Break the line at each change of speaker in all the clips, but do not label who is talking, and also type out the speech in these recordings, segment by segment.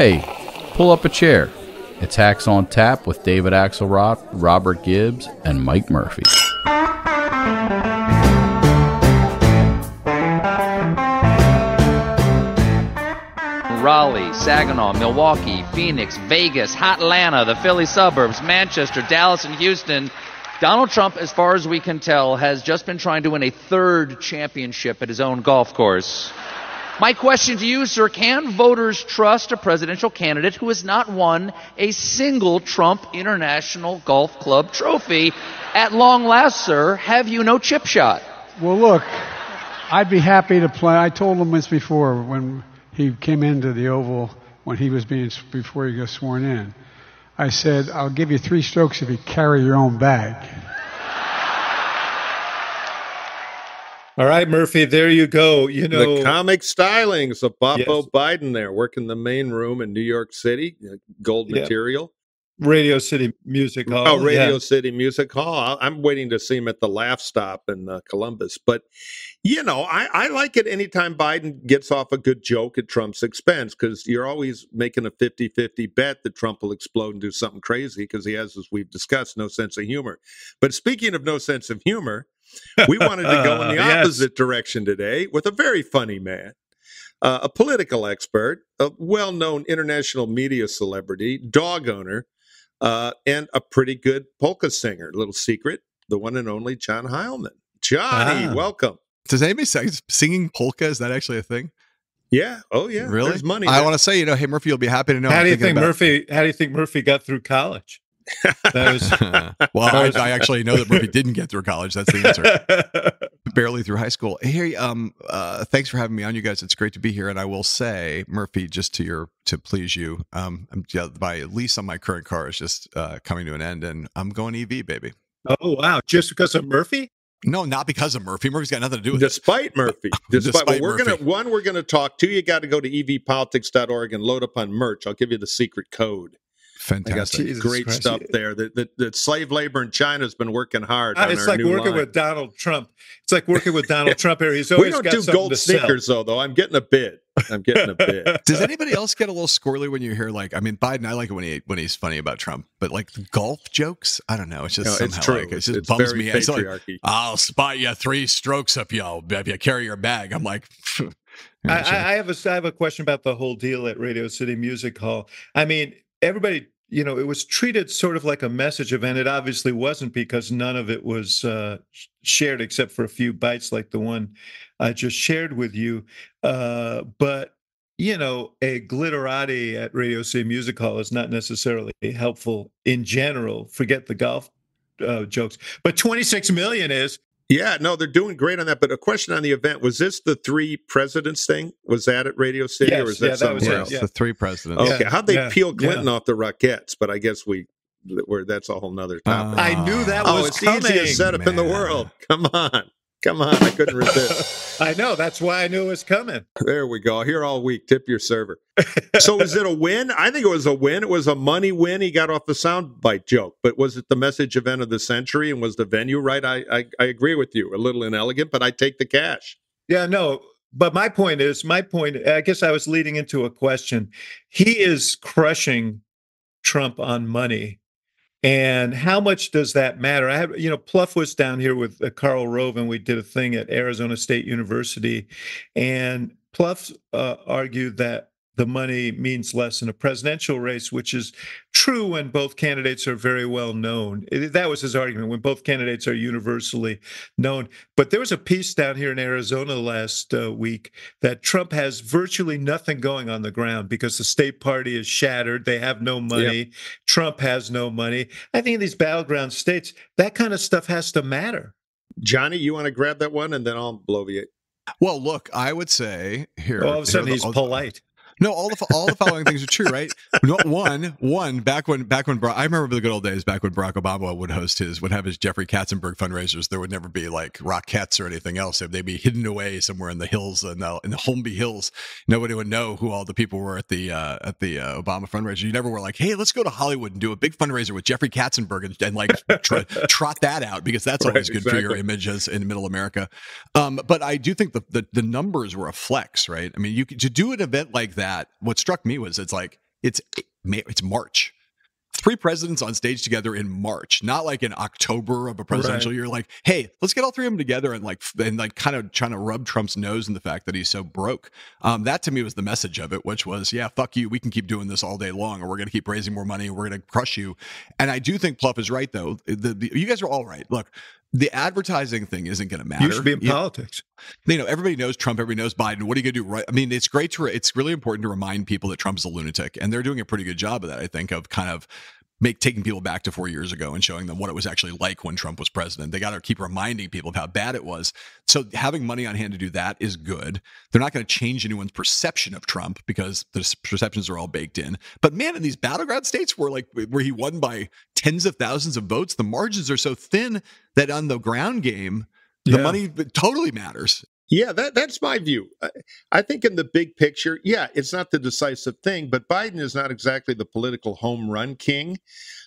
Hey, pull up a chair. It's Hacks on Tap with David Axelrod, Robert Gibbs, and Mike Murphy.
Raleigh, Saginaw, Milwaukee, Phoenix, Vegas, Atlanta, the Philly suburbs, Manchester, Dallas, and Houston. Donald Trump, as far as we can tell, has just been trying to win a third championship at his own golf course. My question to you, sir, can voters trust a presidential candidate who has not won a single Trump International Golf Club trophy? At long last, sir, have you no chip shot?
Well, look, I'd be happy to play. I told him this before when he came into the Oval when he was being before he got sworn in. I said, "I'll give you three strokes if you carry your own bag."
All right, Murphy, there you go. You know,
the comic stylings of Bobo
Yes.
Biden there, working the main room in New York City, uh, gold
Yeah.
material.
Radio City Music Hall.
Oh, Radio
yeah.
City Music Hall. I'm waiting to see him at the Laugh Stop in uh, Columbus. But, you know, I, I like it anytime Biden gets off a good joke at Trump's expense because you're always making a 50 50 bet that Trump will explode and do something crazy because he has, as we've discussed, no sense of humor. But speaking of no sense of humor, we wanted to go in the
Yes.
opposite direction today with a very funny man. Uh, a political expert, a well known international media celebrity, dog owner, uh, and a pretty good polka singer. Little secret, the one and only John Heilemann. Johnny,
Ah.
welcome.
Does anybody say singing polka? Is that actually a thing?
Yeah. Oh, yeah.
really?
There's money.
I want to say, you know, hey Murphy, you'll be happy to know.
How do you think
about-
Murphy? How do you think Murphy got through college? Was
well, I, I actually know that Murphy didn't get through college. That's the answer. Barely through high school. Hey, um, uh, thanks for having me on, you guys. It's great to be here. And I will say, Murphy, just to your to please you, um, I'm, yeah, my lease on my current car is just uh, coming to an end, and I'm going EV, baby.
oh wow! Just because of Murphy?
No, not because of Murphy. Murphy's got nothing to do with it.
Despite Murphy, despite,
Despite
well, we're
Murphy.
gonna one, we're gonna talk. Two, you got to go to evpolitics.org and load up on merch. I'll give you the secret code. I got
Fantastic.
Jesus
great
Christ.
stuff there. The, the, the slave labor in China has been working hard.
Uh,
on
it's
our
like
new
working
line.
with Donald Trump. It's like working with Donald Trump here. He's
We don't
got
do gold
to sell.
sneakers though. Though I'm getting a bid. I'm getting a bid.
Does anybody else get a little squirrely when you hear like I mean Biden? I like it when he when he's funny about Trump, but like the golf jokes, I don't know. It's just
No,
somehow
it's true.
like it just
it's
bums
very
me. out. It's like. I'll spot you three strokes up yo if you carry your bag. I'm like,
I, I I have a I have a question about the whole deal at Radio City Music Hall. I mean, everybody, you know, it was treated sort of like a message event. It obviously wasn't because none of it was uh, shared except for a few bites like the one I just shared with you. Uh, but you know, a glitterati at Radio City Music Hall is not necessarily helpful in general. Forget the golf uh, jokes, but 26 million is.
Yeah, no, they're doing great on that. But a question on the event was this the three presidents thing? Was that at Radio City or
Yes,
was that
yeah, that was
somewhere else?
yeah.
the three presidents.
Okay,
Yeah,
how'd they
yeah,
peel
yeah.
Clinton off the Rockettes? But I guess we, where that's a whole nother topic. Ah.
I knew that
oh,
was
it's
coming.
the easiest setup in the world. Come on, come on! I couldn't resist.
I know. That's why I knew it was coming.
there we go. Here all week. Tip your server. so is it a win? I think it was a win. It was a money win. He got off the soundbite joke, but was it the message event of the century? And was the venue right? I I, I agree with you. A little inelegant, but I take the cash.
Yeah, no. But my point is, my point, I guess I was leading into a question. He is crushing Trump on money. And how much does that matter? I have, you know, Plouffe was down here with uh, Karl Rove, and we did a thing at Arizona State University. And Plouffe uh, argued that the money means less in a presidential race, which is true when both candidates are very well known. That was his argument when both candidates are universally known. But there was a piece down here in Arizona last uh, week that Trump has virtually nothing going on the ground because the state party is shattered. They have no money. Trump has no money. I think in these battleground states, that kind of stuff has to matter.
Johnny, you want to grab that one, and then I'll bloviate.
Well, look, I would say here.
All of a sudden,
here-
he's polite.
No, all the all the following things are true, right? One, one back when back when Bra- I remember the good old days back when Barack Obama would host his would have his Jeffrey Katzenberg fundraisers. There would never be like Rockettes or anything else. They'd be hidden away somewhere in the hills in the, in the Holmby Hills. Nobody would know who all the people were at the uh, at the uh, Obama fundraiser. You never were like, hey, let's go to Hollywood and do a big fundraiser with Jeffrey Katzenberg and, and like tr- trot that out because that's
Right,
always good for your
exactly.
image as in Middle America. Um, but I do think the, the the numbers were a flex, right? I mean, you could, to do an event like that. What struck me was it's like it's it's March three presidents on stage together in March, not like in October of a presidential right. year. Like, hey, let's get all three of them together and like and like kind of trying to rub Trump's nose in the fact that he's so broke. Um, that to me was the message of it, which was, yeah, fuck you. We can keep doing this all day long, or we're going to keep raising more money, and we're going to crush you. And I do think Plouffe is right, though. The, the, you guys are all right. Look, the advertising thing isn't going to matter.
You should be in
you,
politics.
You know, everybody knows Trump. Everybody knows Biden. What are you going to do? Right? I mean, it's great to. It's really important to remind people that Trump's a lunatic, and they're doing a pretty good job of that. I think of kind of make taking people back to four years ago and showing them what it was actually like when Trump was president. They got to keep reminding people of how bad it was. So having money on hand to do that is good. They're not going to change anyone's perception of Trump because the perceptions are all baked in. But man, in these battleground states where like where he won by tens of thousands of votes, the margins are so thin that on the ground game, the yeah. money totally matters.
Yeah, that, that's my view. I think in the big picture, yeah, it's not the decisive thing, but Biden is not exactly the political home run king.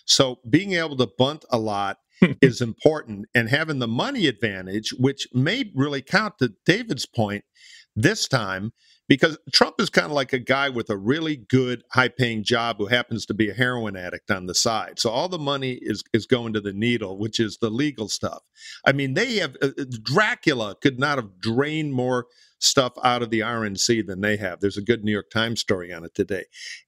So being able to bunt a lot is important and having the money advantage, which may really count to David's point this time, because Trump is kind of like a guy with a really good high paying job who happens to be a heroin addict on the side. So all the money is is going to the needle, which is the legal stuff. I mean, they have uh, uh Dracula could not have drained more stuff out of the RNC than they have. There's a good New York Times story on it today.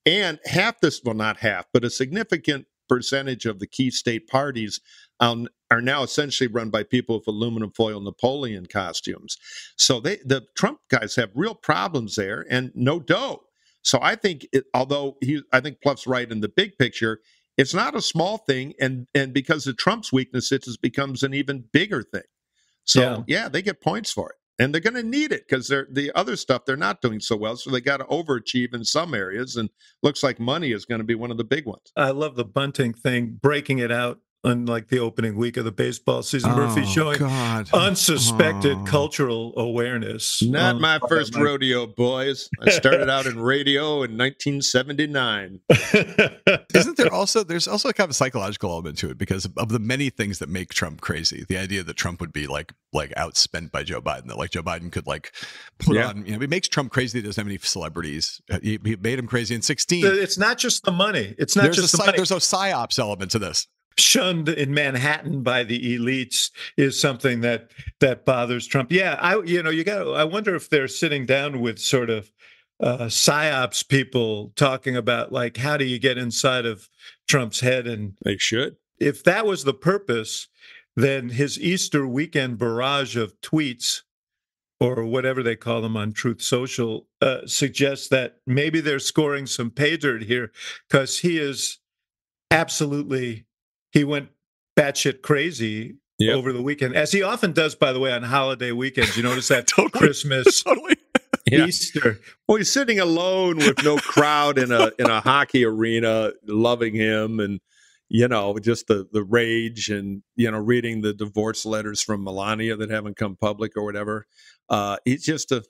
And half this, well, not half, but a significant percentage of the key state parties um, are now essentially run by people with aluminum foil Napoleon costumes. So they, the Trump guys have real problems there and no dough. So I think, it, although he, I think Plouffe's right in the big picture, it's not a small thing, and and because of Trump's weakness, it just becomes an even bigger thing. So yeah, yeah they get points for it, and they're going to need it because they're the other stuff they're not doing so well. So they got to overachieve in some areas, and looks like money is going to be one of the big ones.
I love the bunting thing, breaking it out unlike the opening week of the baseball season. Oh, Murphy showing God. unsuspected oh. cultural awareness.
Not um, my first rodeo, boys. I started out in radio in 1979.
Isn't there also there's also a kind of a psychological element to it because of the many things that make Trump crazy. The idea that Trump would be like like outspent by Joe Biden, that like Joe Biden could like put yeah. on. You know, it makes Trump crazy. He doesn't have any celebrities. He, he, made him crazy in 16.
It's not just the money. It's not
there's
just
a,
the money.
There's a psyops element to this
shunned in Manhattan by the elites is something that that bothers Trump. Yeah, I you know you got. I wonder if they're sitting down with sort of uh, psyops people talking about like how do you get inside of Trump's head and
they should.
If that was the purpose, then his Easter weekend barrage of tweets or whatever they call them on Truth Social uh, suggests that maybe they're scoring some pay dirt here because he is absolutely he went batshit crazy yep. over the weekend, as he often does, by the way, on holiday weekends. You notice that totally. Christmas, totally. Yeah. Easter.
Well, he's sitting alone with no crowd in a in a hockey arena, loving him, and you know, just the the rage, and you know, reading the divorce letters from Melania that haven't come public or whatever. Uh, he's just a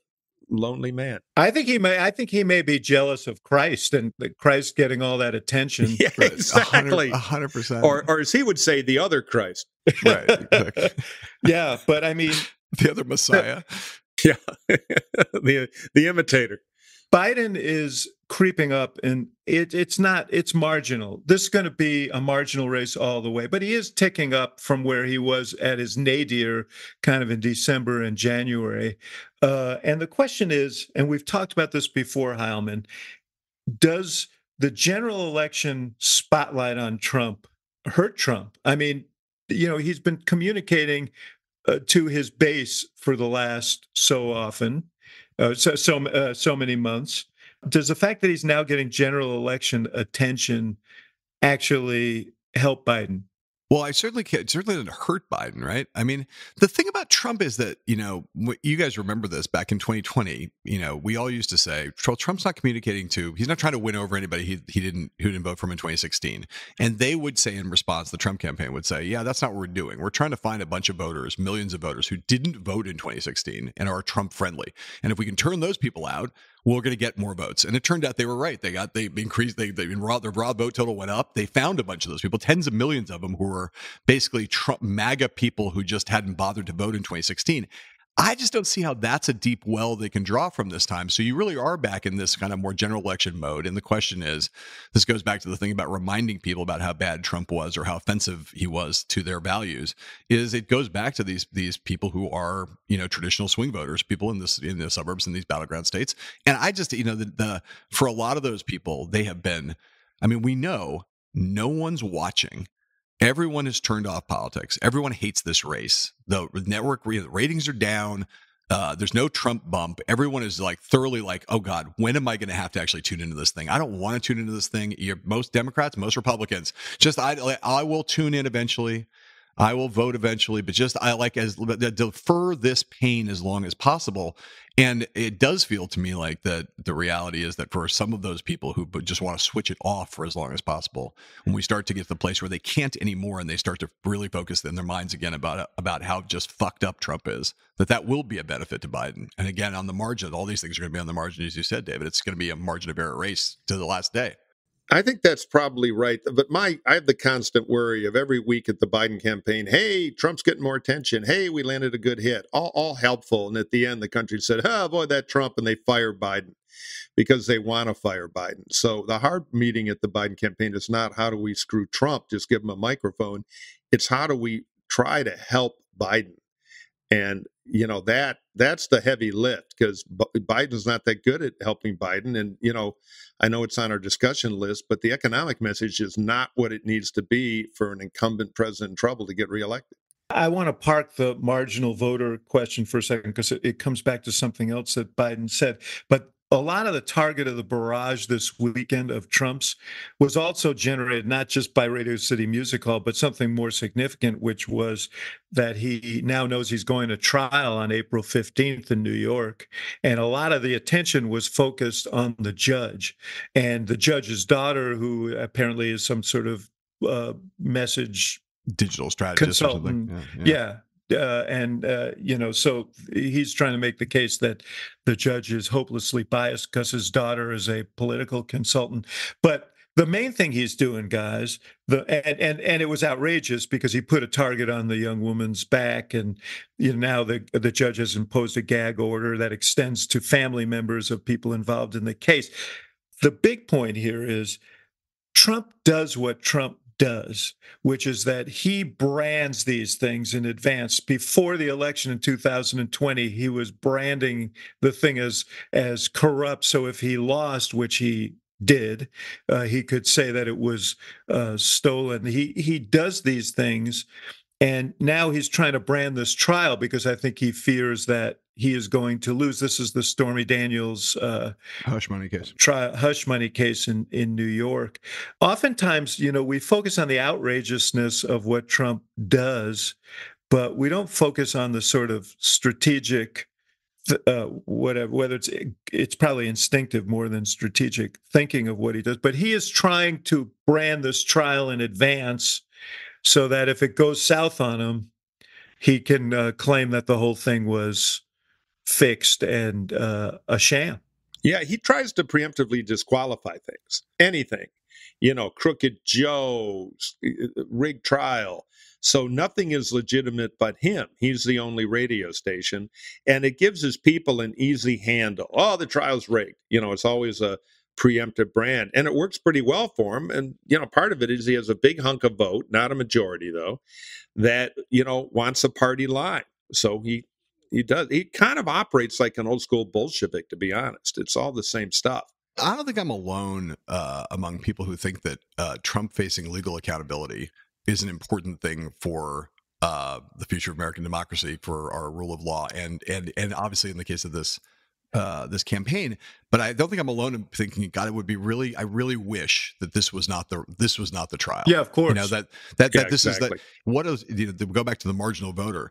lonely man.
I think he may. I think he may be jealous of Christ and Christ getting all that attention.
Yeah, exactly,
hundred percent.
Or, or as he would say, the other Christ.
right. Exactly.
yeah, but I mean,
the other Messiah.
yeah, the the imitator.
Biden is creeping up, and it, it's not. It's marginal. This is going to be a marginal race all the way, but he is ticking up from where he was at his nadir, kind of in December and January. Uh, and the question is, and we've talked about this before, Heilemann, does the general election spotlight on Trump hurt Trump? I mean, you know, he's been communicating uh, to his base for the last so often uh, so so uh, so many months. Does the fact that he's now getting general election attention actually help Biden?
Well, I certainly can't, certainly didn't hurt Biden, right? I mean, the thing about Trump is that you know you guys remember this back in 2020. You know, we all used to say, "Well, Trump's not communicating to. He's not trying to win over anybody he he didn't who didn't vote for him in 2016." And they would say in response, the Trump campaign would say, "Yeah, that's not what we're doing. We're trying to find a bunch of voters, millions of voters who didn't vote in 2016 and are Trump friendly. And if we can turn those people out, we're going to get more votes. And it turned out they were right. They got they increased they they their raw vote total went up. They found a bunch of those people, tens of millions of them, who were basically Trump MAGA people who just hadn't bothered to vote in 2016. I just don't see how that's a deep well they can draw from this time. So you really are back in this kind of more general election mode. And the question is this goes back to the thing about reminding people about how bad Trump was or how offensive he was to their values, is it goes back to these these people who are, you know, traditional swing voters, people in this in the suburbs in these battleground states. And I just, you know, the, the for a lot of those people, they have been, I mean, we know no one's watching Everyone has turned off politics. Everyone hates this race. The network ratings are down. Uh, there's no Trump bump. Everyone is like thoroughly like, oh God, when am I going to have to actually tune into this thing? I don't want to tune into this thing. You're, most Democrats, most Republicans, just I, I will tune in eventually. I will vote eventually, but just I like as defer this pain as long as possible. And it does feel to me like that the reality is that for some of those people who just want to switch it off for as long as possible, when we start to get to the place where they can't anymore and they start to really focus in their minds again about about how just fucked up Trump is, that that will be a benefit to Biden. And again, on the margin, all these things are going to be on the margin, as you said, David. It's going to be a margin of error race to the last day.
I think that's probably right. But my, I have the constant worry of every week at the Biden campaign. Hey, Trump's getting more attention. Hey, we landed a good hit. All, all helpful. And at the end, the country said, "Oh boy, that Trump," and they fire Biden because they want to fire Biden. So the hard meeting at the Biden campaign is not how do we screw Trump, just give him a microphone. It's how do we try to help Biden. And you know that that's the heavy lift because Biden's not that good at helping Biden. And you know, I know it's on our discussion list, but the economic message is not what it needs to be for an incumbent president in trouble to get reelected.
I want to park the marginal voter question for a second because it, it, comes back to something else that Biden said. But a lot of the target of the barrage this weekend of Trump's was also generated not just by Radio City Music Hall, but something more significant, which was that he now knows he's going to trial on April 15th in New York. And a lot of the attention was focused on the judge and the judge's daughter, who apparently is some sort of uh, message
digital strategist
consultant. Yeah, yeah. yeah, uh, and uh, you know, so he's trying to make the case that the judge is hopelessly biased because his daughter is a political consultant. But the main thing he's doing, guys, the and and and it was outrageous because he put a target on the young woman's back, and you know now the the judge has imposed a gag order that extends to family members of people involved in the case. The big point here is Trump does what Trump does, which is that he brands these things in advance. Before the election in 2020, he was branding the thing as as corrupt. So if he lost, which he did, uh, he could say that it was uh, stolen. He he does these things, and now he's trying to brand this trial because I think he fears that he is going to lose. This is the Stormy Daniels uh,
hush money case,
trial, hush money case in in New York. Oftentimes, you know, we focus on the outrageousness of what Trump does, but we don't focus on the sort of strategic. Uh, whatever, whether it's it's probably instinctive more than strategic thinking of what he does, but he is trying to brand this trial in advance so that if it goes south on him, he can uh, claim that the whole thing was fixed and uh, a sham.
Yeah, he tries to preemptively disqualify things, anything, you know, crooked Joe, rig trial. So nothing is legitimate but him. He's the only radio station. And it gives his people an easy handle. Oh, the trial's rigged. You know, it's always a preemptive brand. And it works pretty well for him. And, you know, part of it is he has a big hunk of vote, not a majority though, that, you know, wants a party line. So he he does. He kind of operates like an old school Bolshevik, to be honest. It's all the same stuff.
I don't think I'm alone uh, among people who think that uh, Trump facing legal accountability is an important thing for uh, the future of American democracy, for our rule of law, and and and obviously in the case of this uh, this campaign. But I don't think I'm alone in thinking, God, it would be really. I really wish that this was not the this was not the trial.
Yeah, of course.
You know that that, yeah, that this exactly. is that what is you know, to go back to the marginal voter.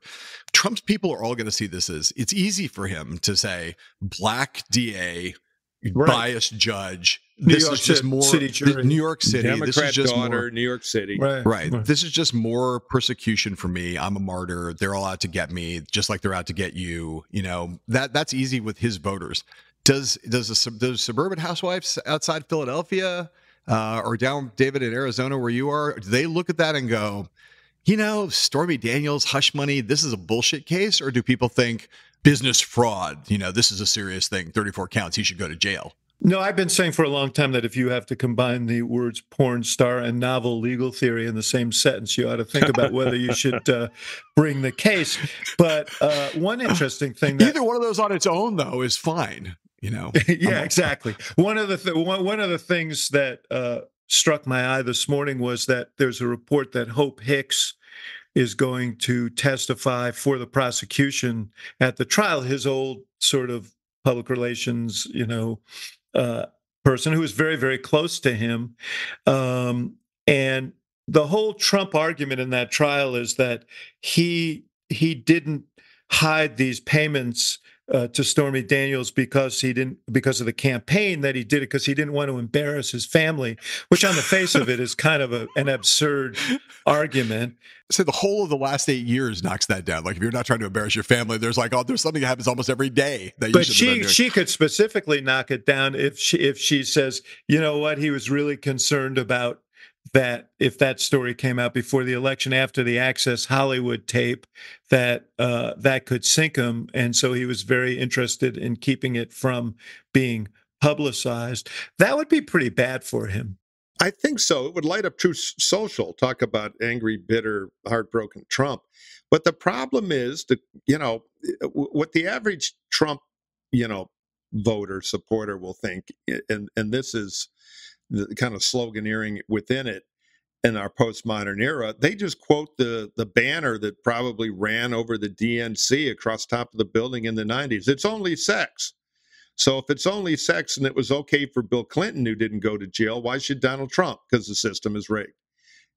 Trump's people are all going to see this as it's easy for him to say black DA right. biased judge.
New this York is just more City jury.
New York City.
Democrat
this is just
daughter,
more,
New York City.
Right. right. right. This is just more persecution for me. I'm a martyr. They're all out to get me, just like they're out to get you. You know that that's easy with his voters. Does does a, those suburban housewives outside Philadelphia uh, or down David in Arizona where you are? Do they look at that and go, you know, Stormy Daniels, hush money, this is a bullshit case, or do people think? Business fraud. You know, this is a serious thing. 34 counts. He should go to jail.
No, I've been saying for a long time that if you have to combine the words porn star and novel legal theory in the same sentence, you ought to think about whether you should uh, bring the case. But uh, one interesting thing that
either one of those on its own, though, is fine. You know.
yeah, exactly. One of the th- one, one of the things that uh, struck my eye this morning was that there's a report that Hope Hicks is going to testify for the prosecution at the trial. His old sort of public relations, you know, uh, person who was very, very close to him. Um, and the whole Trump argument in that trial is that he he didn't hide these payments uh, to Stormy Daniels because he didn't because of the campaign that he did it because he didn't want to embarrass his family, which on the face of it is kind of a, an absurd argument.
So the whole of the last eight years knocks that down. Like if you're not trying to embarrass your family, there's like oh, there's something that happens almost every day that you
but she she could specifically knock it down if she if she says you know what he was really concerned about that if that story came out before the election after the Access Hollywood tape, that uh, that could sink him, and so he was very interested in keeping it from being publicized. That would be pretty bad for him.
I think so. It would light up Truth Social. Talk about angry, bitter, heartbroken Trump. But the problem is that you know what the average Trump, you know, voter supporter will think, and and this is the kind of sloganeering within it in our postmodern era, they just quote the the banner that probably ran over the DNC across top of the building in the 90s. It's only sex. So if it's only sex and it was okay for Bill Clinton who didn't go to jail, why should Donald Trump? Because the system is rigged.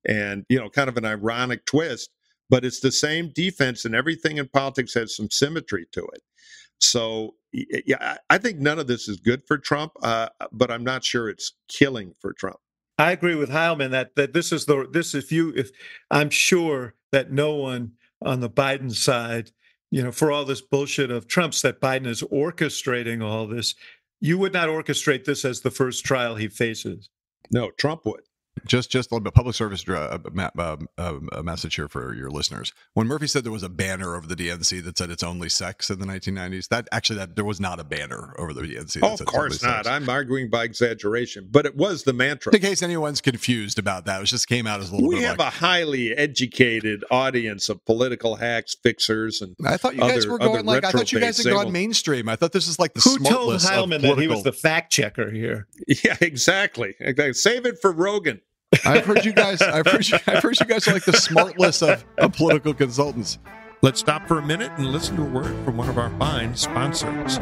And you know, kind of an ironic twist, but it's the same defense and everything in politics has some symmetry to it. So yeah, I think none of this is good for Trump, uh, but I'm not sure it's killing for Trump.
I agree with Heilemann that that this is the this if you if I'm sure that no one on the Biden side, you know, for all this bullshit of Trump's that Biden is orchestrating all this, you would not orchestrate this as the first trial he faces.
No, Trump would
just just a public service uh, uh, uh, message here for your listeners. When Murphy said there was a banner over the DNC that said it's only sex in the 1990s, that actually that there was not a banner over the DNC.
Oh, of course not. Sex. I'm arguing by exaggeration, but it was the mantra.
In case anyone's confused about that, it just came out as a little.
We have
like,
a highly educated audience of political hacks, fixers, and
I thought you
other,
guys were going like I thought you guys had gone mainstream. I thought this is like the
who told Heilemann that he was the fact checker here.
Yeah, exactly. Save it for Rogan.
I've heard you guys. I've heard you, I've heard you guys are like the smart list of, of political consultants.
Let's stop for a minute and listen to a word from one of our fine sponsors.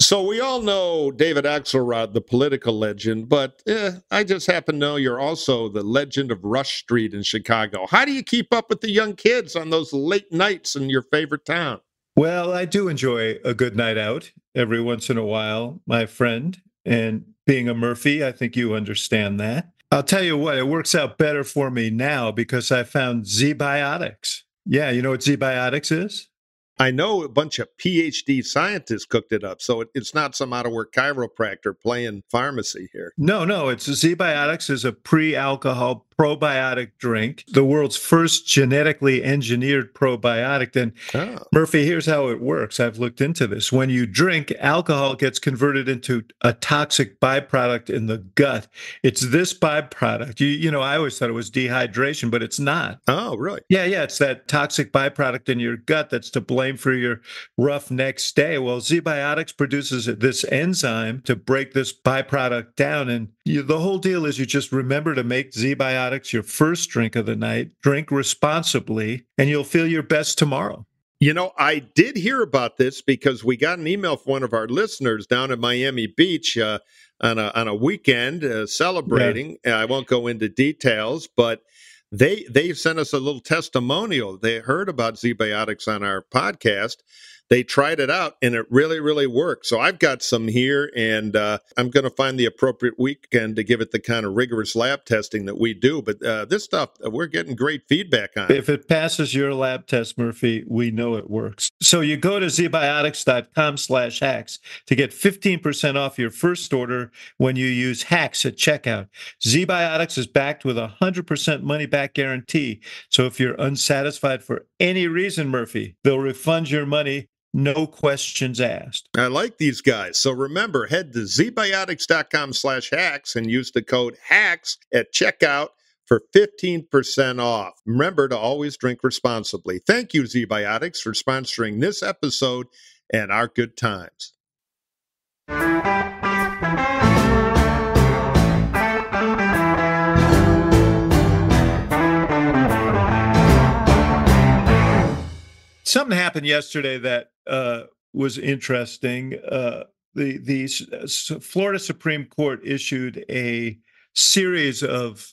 So we all know David Axelrod, the political legend, but eh, I just happen to know you're also the legend of Rush Street in Chicago. How do you keep up with the young kids on those late nights in your favorite town?
Well, I do enjoy a good night out every once in a while, my friend. And being a Murphy, I think you understand that. I'll tell you what, it works out better for me now because I found ZBiotics. Yeah, you know what ZBiotics is?
I know a bunch of PhD scientists cooked it up, so it, it's not some out of work chiropractor playing pharmacy here.
No, no, it's ZBiotics is a pre-alcohol probiotic drink, the world's first genetically engineered probiotic. And oh. Murphy, here's how it works. I've looked into this. When you drink, alcohol gets converted into a toxic byproduct in the gut. It's this byproduct. You, you know, I always thought it was dehydration, but it's not.
Oh, really?
Yeah, yeah. It's that toxic byproduct in your gut that's to blame for your rough next day. Well, ZBiotics produces this enzyme to break this byproduct down. And you, the whole deal is you just remember to make ZBiotics your first drink of the night. Drink responsibly, and you'll feel your best tomorrow.
You know, I did hear about this because we got an email from one of our listeners down at Miami Beach uh, on a on a weekend uh, celebrating. Yeah. I won't go into details, but they they sent us a little testimonial. They heard about ZBiotics on our podcast. They tried it out and it really, really worked. So I've got some here, and uh, I'm going to find the appropriate weekend to give it the kind of rigorous lab testing that we do. But uh, this stuff, uh, we're getting great feedback on.
If it passes your lab test, Murphy, we know it works. So you go to zbiotics.com slash hacks to get 15% off your first order when you use hacks at checkout. ZBiotics is backed with a 100% money back guarantee. So if you're unsatisfied for any reason, Murphy, they'll refund your money no questions asked.
I like these guys. So remember, head to zbiotics.com slash hacks and use the code HACKS at checkout for 15% off. Remember to always drink responsibly. Thank you, ZBiotics, for sponsoring this episode and our good times.
Something happened yesterday that uh, was interesting. Uh, the the Florida Supreme Court issued a series of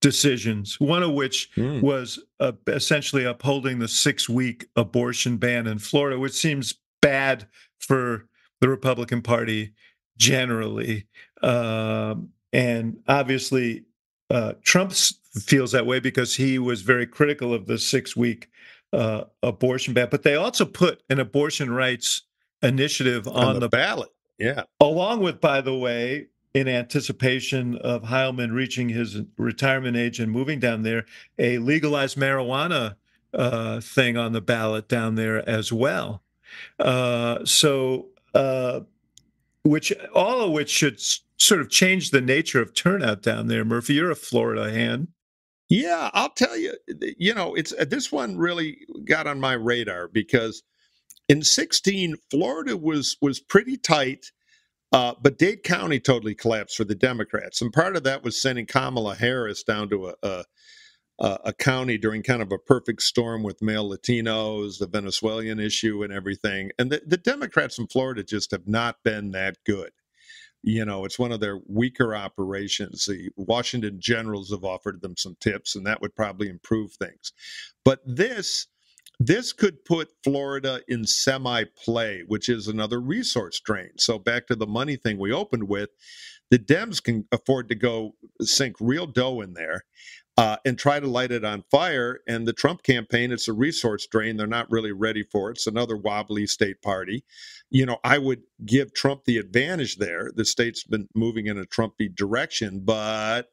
decisions, one of which mm. was uh, essentially upholding the six week abortion ban in Florida, which seems bad for the Republican Party generally. Um, and obviously, uh, Trump feels that way because he was very critical of the six week uh, abortion ban, but they also put an abortion rights initiative on,
on the,
the,
ballot. Yeah.
Along with, by the way, in anticipation of Heilemann reaching his retirement age and moving down there, a legalized marijuana uh, thing on the ballot down there as well. Uh, so, uh, which all of which should sort of change the nature of turnout down there. Murphy, you're a Florida hand.
Yeah, I'll tell you. You know, it's uh, this one really got on my radar because in 16, Florida was was pretty tight, uh, but Dade County totally collapsed for the Democrats, and part of that was sending Kamala Harris down to a, a a county during kind of a perfect storm with male Latinos, the Venezuelan issue, and everything. And the, the Democrats in Florida just have not been that good you know, it's one of their weaker operations. The Washington Generals have offered them some tips, and that would probably improve things. But this, this could put Florida in semi play, which is another resource drain. So back to the money thing we opened with, the Dems can afford to go sink real dough in there uh, and try to light it on fire. And the Trump campaign, it's a resource drain. They're not really ready for it. It's another wobbly state party. You know, I would give Trump the advantage there. The state's been moving in a Trumpy direction, but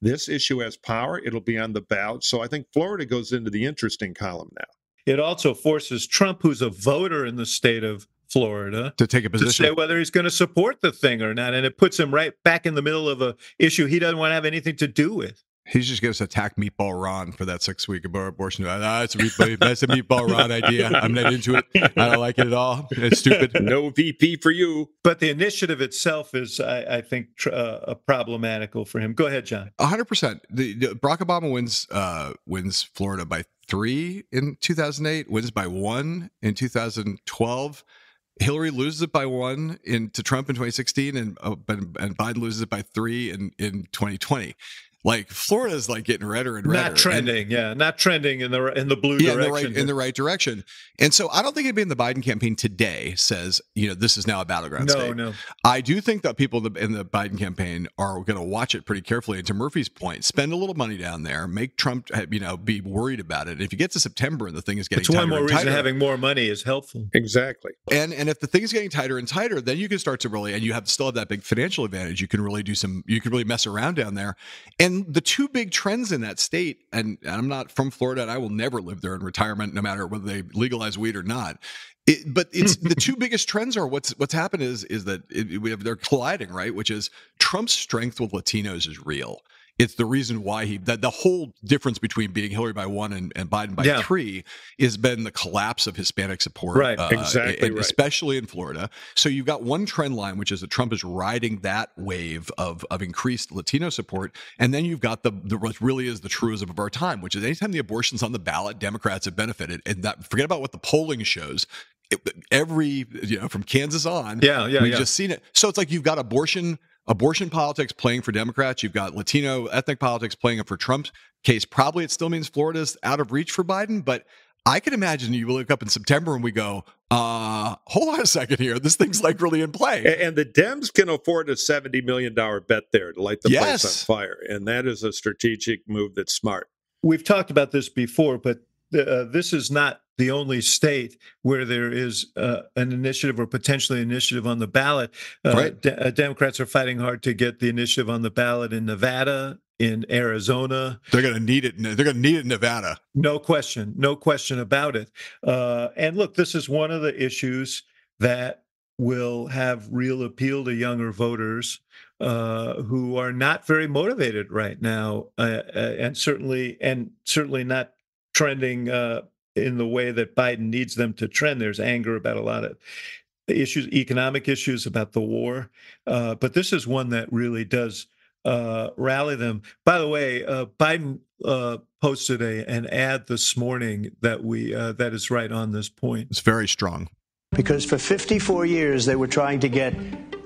this issue has power. It'll be on the ballot. So I think Florida goes into the interesting column now.
It also forces Trump, who's a voter in the state of Florida
to take a position
to say whether he's going to support the thing or not, and it puts him right back in the middle of a issue he doesn't want to have anything to do with.
He's just going to attack Meatball Ron for that six week abortion. Ah, it's a meatball, that's a Meatball Ron idea. I'm not into it. I don't like it at all. It's stupid.
No VP for you.
But the initiative itself is, I, I think, tr- uh, problematical for him. Go ahead, John.
100. percent the, the, Barack Obama wins uh, wins Florida by three in 2008. Wins by one in 2012. Hillary loses it by one in to Trump in 2016, and uh, and Biden loses it by three in in 2020 like Florida's like getting redder and redder.
Not trending, and, yeah, not trending in the in the blue
yeah,
direction.
In the, right, in the right direction. And so I don't think anybody in the Biden campaign today says, you know, this is now a battleground
no,
state.
No,
I do think that people in the, in the Biden campaign are going to watch it pretty carefully. And to Murphy's point, spend a little money down there, make Trump, you know, be worried about it. If you get to September and the thing is getting
it's
tighter
one more reason
tighter,
having more money is helpful.
Exactly.
And and if the thing is getting tighter and tighter, then you can start to really, and you have still have that big financial advantage. You can really do some, you can really mess around down there. And the two big trends in that state, and, and I'm not from Florida, and I will never live there in retirement, no matter whether they legalize weed or not. It, but it's the two biggest trends are what's what's happened is is that it, we have they're colliding right, which is Trump's strength with Latinos is real it's the reason why he that the whole difference between beating Hillary by one and, and Biden by yeah. three has been the collapse of Hispanic support,
right? Uh, exactly,
right. especially in Florida. So you've got one trend line, which is that Trump is riding that wave of of increased Latino support, and then you've got the the what really is the truism of our time, which is anytime the abortion's on the ballot, Democrats have benefited, and that forget about what the polling shows every you know from Kansas on.
Yeah, yeah,
we've
yeah.
just seen it. So it's like you've got abortion abortion politics playing for Democrats. You've got Latino ethnic politics playing it for Trump's case. Probably it still means Florida's out of reach for Biden, but I can imagine you look up in September and we go, uh, hold on a second here. This thing's like really in play.
And, and the Dems can afford a $70 million bet there to light the
Yes.
place on fire. And that is a strategic move that's smart.
We've talked about this before, but uh, this is not the only state where there is uh, an initiative or potentially initiative on the ballot. Uh,
Right.
De- uh, Democrats are fighting hard to get the initiative on the ballot in Nevada, in Arizona.
They're going to need it. They're going to need it in Nevada.
No question, no question about it. Uh, and look, this is one of the issues that will have real appeal to younger voters uh, who are not very motivated right now, uh, uh, and certainly and certainly not trending uh, in the way that Biden needs them to trend. There's anger about a lot of issues, economic issues about the war, uh, but this is one that really does uh, rally them. By the way, uh, Biden uh, posted a an ad this morning that we uh, that is right on this point.
It's very strong.
because for 54 years they were trying to get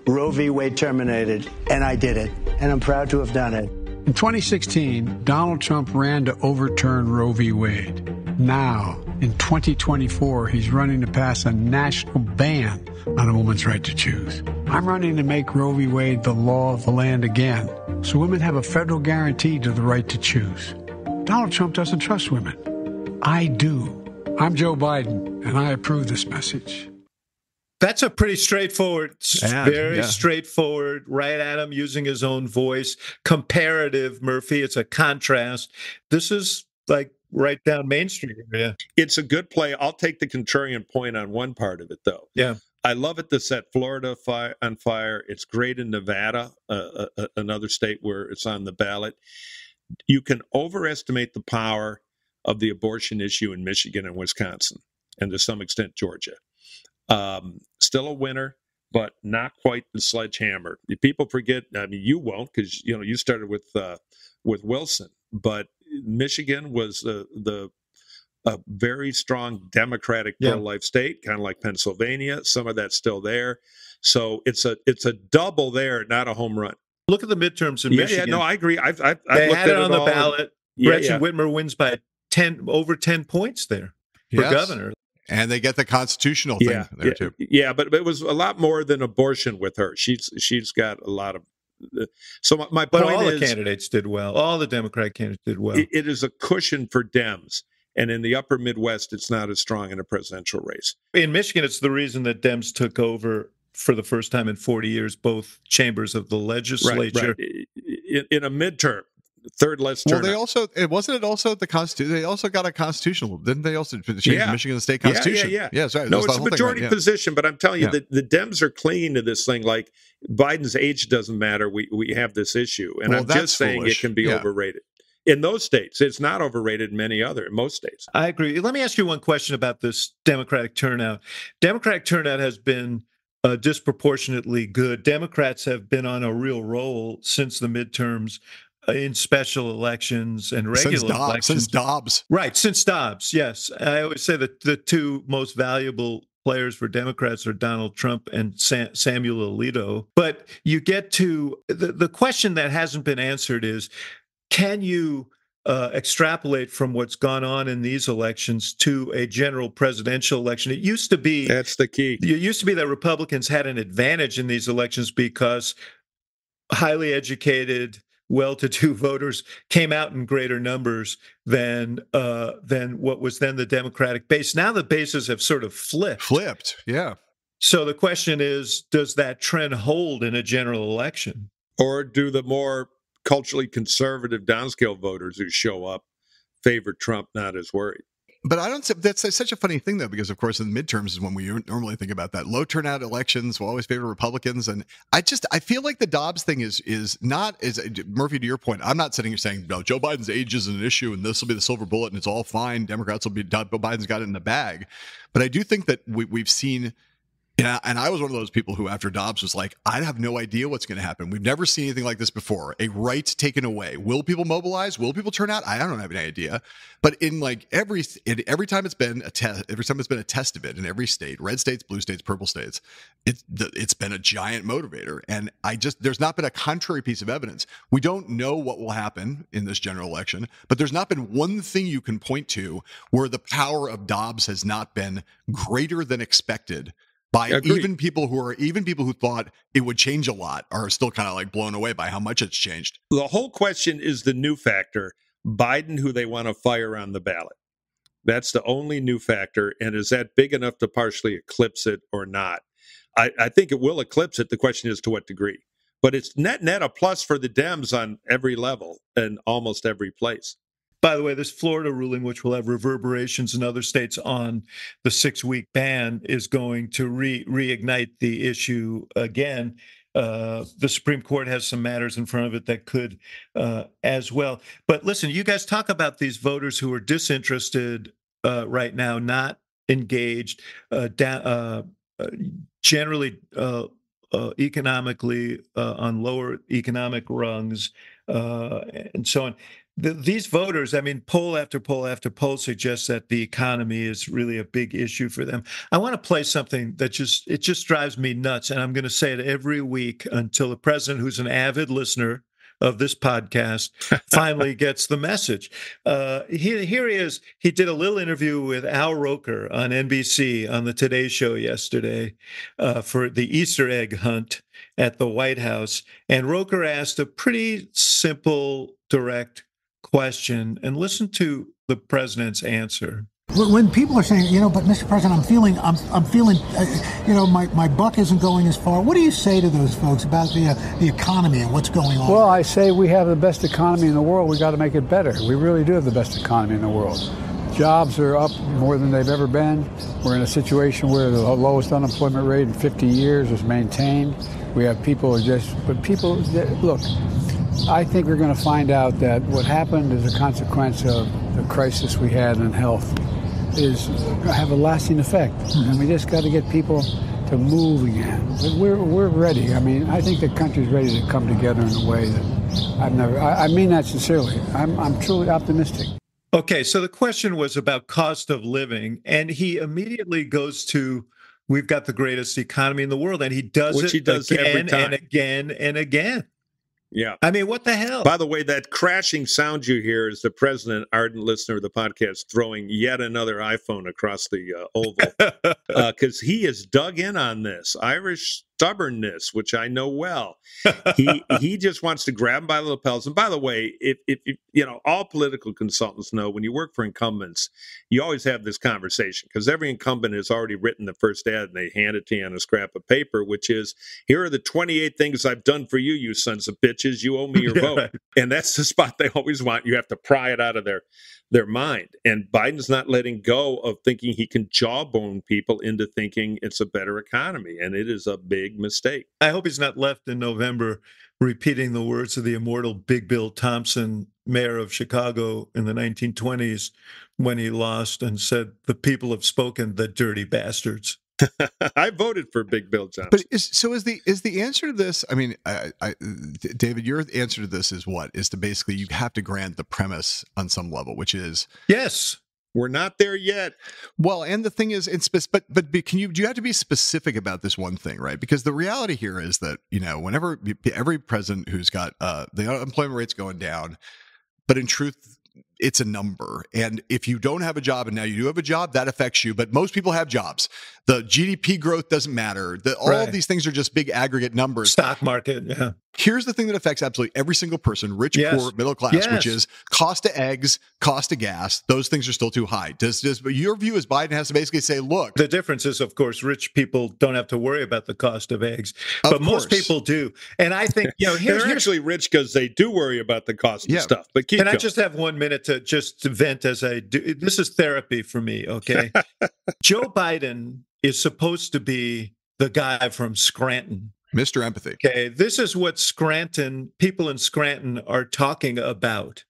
Roe v. Wade terminated, and I did it, and I'm proud to have done it.
In 2016, Donald Trump ran to overturn Roe v. Wade. Now, in 2024, he's running to pass a national ban on a woman's right to choose. I'm running to make Roe v. Wade the law of the land again, so women have a federal guarantee to the right to choose. Donald Trump doesn't trust women. I do. I'm Joe Biden, and I approve this message.
That's a pretty straightforward, s-
Ad,
very
yeah.
straightforward, right at him using his own voice. Comparative, Murphy. It's a contrast. This is like right down Main Street area.
It's a good play. I'll take the contrarian point on one part of it, though.
Yeah.
I love it to set Florida on fire. It's great in Nevada, uh, uh, another state where it's on the ballot. You can overestimate the power of the abortion issue in Michigan and Wisconsin, and to some extent Georgia. Um, still a winner, but not quite the sledgehammer. People forget. I mean, you won't because you know you started with uh, with Wilson, but Michigan was uh, the a very strong Democratic
Yeah.
pro-life state, kind of like Pennsylvania. Some of that's still there, so it's a it's a double there, not a home run.
Look at the midterms in
yeah,
Michigan.
yeah, no, I agree. I've I've, I've
they
looked
had
at
it on the
all, and-
ballot.
Yeah,
Gretchen
yeah.
Whitmer wins by ten over ten points there for
Yes.
governor.
And they get the constitutional thing
yeah,
there
yeah,
too.
yeah, but it was a lot more than abortion with her. She's she's got a lot of. So my, my
But
point
all
is,
the candidates did well. All the Democratic candidates did well.
it- it is a cushion for Dems, and in the Upper Midwest, it's not as strong in a presidential race.
in Michigan, it's the reason that Dems took over for the first time in 40 years both chambers of the legislature.
In, in a midterm, third less
Well,
turnout.
they also it wasn't it also the constitution. They also got a constitutional, didn't they? Also change
Yeah.
the Michigan state
Yeah, yeah,
constitution.
yeah.
yeah, sorry.
No, it's a
whole thing, right?
majority
Yeah.
position, but I'm telling you,
Yeah.
the, the Dems are clinging to this thing like Biden's age doesn't matter. We we have this issue, and
Well,
I'm just saying
foolish.
it can be
Yeah.
overrated. In those states, it's not overrated. In many other, in most states.
I agree. Let me ask you one question about this Democratic turnout. Democratic turnout has been uh, disproportionately good. Democrats have been on a real roll since the midterms in special elections and regular
Since Dobbs,
elections.
since Dobbs.
Right, since Dobbs, yes. I always say that the two most valuable players for Democrats are Donald Trump and Sam, Samuel Alito. But you get to the, the question that hasn't been answered is can you uh, extrapolate from what's gone on in these elections to a general presidential election? It used to be.
That's the key.
It used to be that Republicans had an advantage in these elections because highly educated, well-to-do voters came out in greater numbers than uh, than what was then the Democratic base. Now the bases have sort of flipped.
Flipped. Yeah.
So the question is, does that trend hold in a general election?
Or do the more culturally conservative downscale voters who show up favor Trump, not as worried?
But I don't. That's such a funny thing, though, because of course, in the midterms is when we normally think about that. Low turnout elections will always favor Republicans, and I just I feel like the Dobbs thing is is not is uh, Murphy. To your point, I'm not sitting here saying no. Joe Biden's age is an issue, and this will be the silver bullet, and it's all fine. Democrats will be. Biden's got it in the bag, but I do think that we, we've seen Yeah, and I was one of those people who, after Dobbs, was like, I have no idea what's going to happen. We've never seen anything like this before. A right taken away. Will people mobilize? Will people turn out? I don't have any idea. But in like every in, every time it's been a test, every time it's been a test of it in every state, red states, blue states, purple states, it's it's been a giant motivator. And I just there's not been a contrary piece of evidence. We don't know what will happen in this general election, but there's not been one thing you can point to where the power of Dobbs has not been greater than expected by
Agreed.
even people who are even people who thought it would change a lot are still kind of like blown away by how much it's changed.
The whole question is the new factor Biden, who they want to fire on the ballot. That's the only new factor. And is that big enough to partially eclipse it or not? I, I think it will eclipse it. The question is to what degree. But it's net net a plus for the Dems on every level and almost every place.
By the way, this Florida ruling, which will have reverberations in other states on the six week ban, is going to re- reignite the issue again. Uh, the Supreme Court has some matters in front of it that could uh, as well. But listen, you guys talk about these voters who are disinterested uh, right now, not engaged, uh, da- uh, uh, generally economically on lower economic rungs, and so on the, these voters, I mean, poll after poll after poll suggests that the economy is really a big issue for them. I want to play something that just it just drives me nuts, and I'm going to say it every week until the president, who's an avid listener of this podcast, finally gets the message. Uh, he, here he is. He did a little interview with Al Roker on NBC on the Today Show yesterday uh, for the Easter egg hunt at the White House, and Roker asked a pretty simple, direct question and listen to the president's answer.
When people are saying, you know, but Mr. President, I'm feeling, I'm, I'm feeling, uh, you know, my, my buck isn't going as far. What do you say to those folks about the uh, the economy and what's going on?
Well, I say we have the best economy in the world. We got to make it better. We really do have the best economy in the world. Jobs are up more than they've ever been. We're in a situation where the lowest unemployment rate in 50 years is maintained. We have people are just, but people look. I think we're going to find out that what happened as a consequence of the crisis we had in health is have a lasting effect, mm-hmm. and we just got to get people to move again. But we're we're ready. I mean, I think the country's ready to come together in a way that I've never. I, I mean that sincerely. I'm I'm truly optimistic.
Okay, so the question was about cost of living, and he immediately goes to we've got the greatest economy in the world, and he does
Which
it
he does
again
every
and again and again.
Yeah.
I mean, what the hell?
By the way, that crashing sound you hear is the president, ardent listener of the podcast, throwing yet another iPhone across the uh, oval because uh, he is dug in on this Irish stubbornness, which I know well. he he just wants to grab them by the lapels. And by the way, if, if, if you know, all political consultants know when you work for incumbents, you always have this conversation because every incumbent has already written the first ad and they hand it to you on a scrap of paper, which is here are the 28 things I've done for you, you sons of bitches. You owe me your vote. And that's the spot they always want. You have to pry it out of their their mind. And Biden's not letting go of thinking he can jawbone people into thinking it's a better economy. And it is a big mistake.
I hope he's not left in November repeating the words of the immortal Big Bill Thompson, mayor of Chicago in the 1920s, when he lost and said, The people have spoken, the dirty bastards.
I voted for Big Bill Johnson.
But is, so is the is the answer to this? I mean, I, I, David, your answer to this is what? Is to basically you have to grant the premise on some level, which is
yes,
we're not there yet.
Well, and the thing is, it's but but can you do you have to be specific about this one thing, right? Because the reality here is that you know whenever every president who's got uh, the unemployment rate's going down, but in truth it's a number. And if you don't have a job and now you do have a job, that affects you. But most people have jobs. The GDP growth doesn't matter. The, all right. of these things are just big aggregate numbers.
Stock market, yeah.
Here's the thing that affects absolutely every single person, rich, yes. poor, middle class, yes. which is cost of eggs, cost of gas. Those things are still too high. Does, does your view is Biden has to basically say, look.
The difference is, of course, rich people don't have to worry about the cost of eggs, of but course. most people do. And I think, you know,
here's, they're actually rich because they do worry about the cost yeah. of stuff. But
can
going.
I just have one minute to just vent as I do? This is therapy for me, okay? Joe Biden is supposed to be the guy from Scranton.
Mr. Empathy.
Okay, this is what Scranton, people in Scranton are talking about.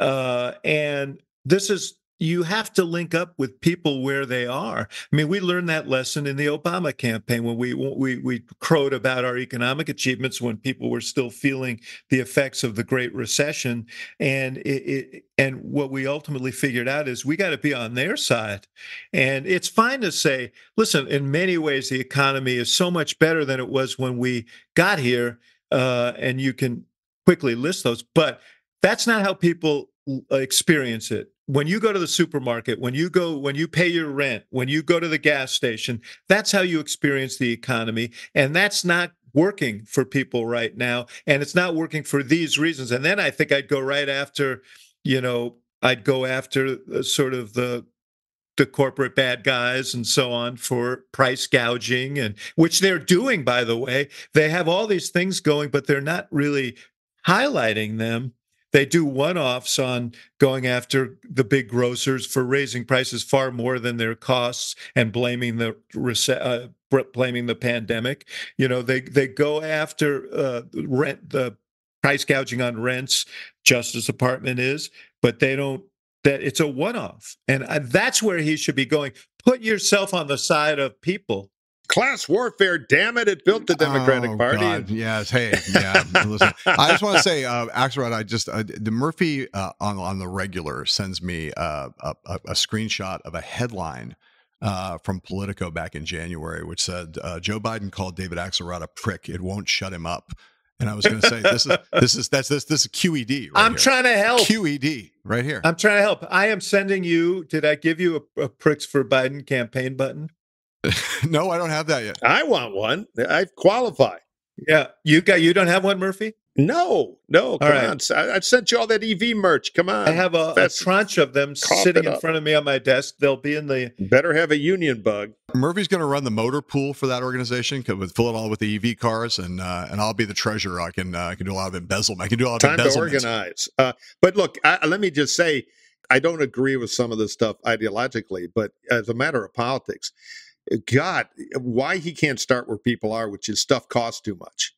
Uh, and this is you have to link up with people where they are. I mean, we learned that lesson in the Obama campaign when we we we crowed about our economic achievements when people were still feeling the effects of the Great Recession, and it, it and what we ultimately figured out is we got to be on their side. And it's fine to say, listen, in many ways the economy is so much better than it was when we got here, uh, and you can quickly list those, but that's not how people experience it when you go to the supermarket when you go when you pay your rent when you go to the gas station that's how you experience the economy. And that's not working for people right now and it's not working for these reasons. And then i think i'd go right after you know i'd go after uh, sort of the the corporate bad guys and so on for price gouging and which they're doing by the way. They have all these things going but they're not really highlighting them they do one offs on going after the big grocers for raising prices far more than their costs and blaming the uh, blaming the pandemic. You know, they they go after uh, rent the price gouging on rents. Justice Department is, but they don't. That it's a one off, and uh, that's where he should be going. Put yourself on the side of people
class warfare. Damn it! It built the Democratic
oh,
Party.
God. Yes. Hey. Yeah. listen, I just want to say, uh, Axelrod, I just uh, the Murphy uh, on on the regular sends me uh, a, a, a screenshot of a headline. Uh, from Politico back in January, which said uh, Joe Biden called David Axelrod a prick. It won't shut him up. And I was going to say this is this is that's this this is QED.
Right I'm
here.
trying to help.
QED right here.
I'm trying to help. I am sending you. Did I give you a, a pricks for Biden campaign button?
no, I don't have that yet.
I want one. I qualify.
Yeah, you got. You don't have one, Murphy.
No, no. Come on. I, I, sent you all that EV merch. Come on.
I have a, a tranche of them sitting in front of me on my desk. They'll be in the.
Better have a union bug.
Murphy's going to run the motor pool for that organization. With fill it all with the EV cars, and uh, and I'll be the treasurer. I can uh, I can do a lot of embezzlement. I can do a lot
of
Time
to organize. Uh, but look, I, let me just say, I don't agree with some of this stuff ideologically, but as a matter of politics, God, why he can't start where people are, which is stuff costs too much,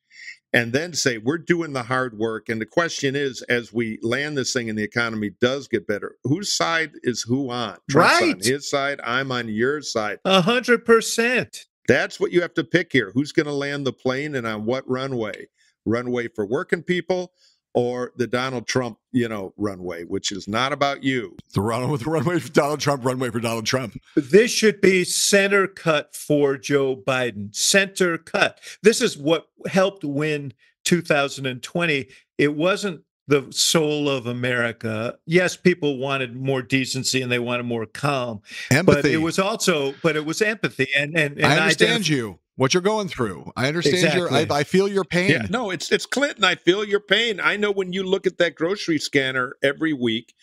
and then say we're doing the hard work. And the question is, as we land this thing and the economy does get better, whose side is who on?
Trump's right,
on his side. I'm on your side.
A hundred percent.
That's what you have to pick here. Who's going to land the plane and on what runway? Runway for working people or the Donald Trump, you know, runway, which is not about you.
The run with the runway for Donald Trump, runway for Donald Trump.
This should be center cut for Joe Biden. Center cut. This is what helped win 2020. It wasn't the soul of America. Yes, people wanted more decency and they wanted more calm.
Empathy.
But it was also, but it was empathy. And and, and
I understand identif- you what you're going through. I understand exactly. your. I, I, feel your pain.
Yeah, no, it's it's Clinton. I feel your pain. I know when you look at that grocery scanner every week,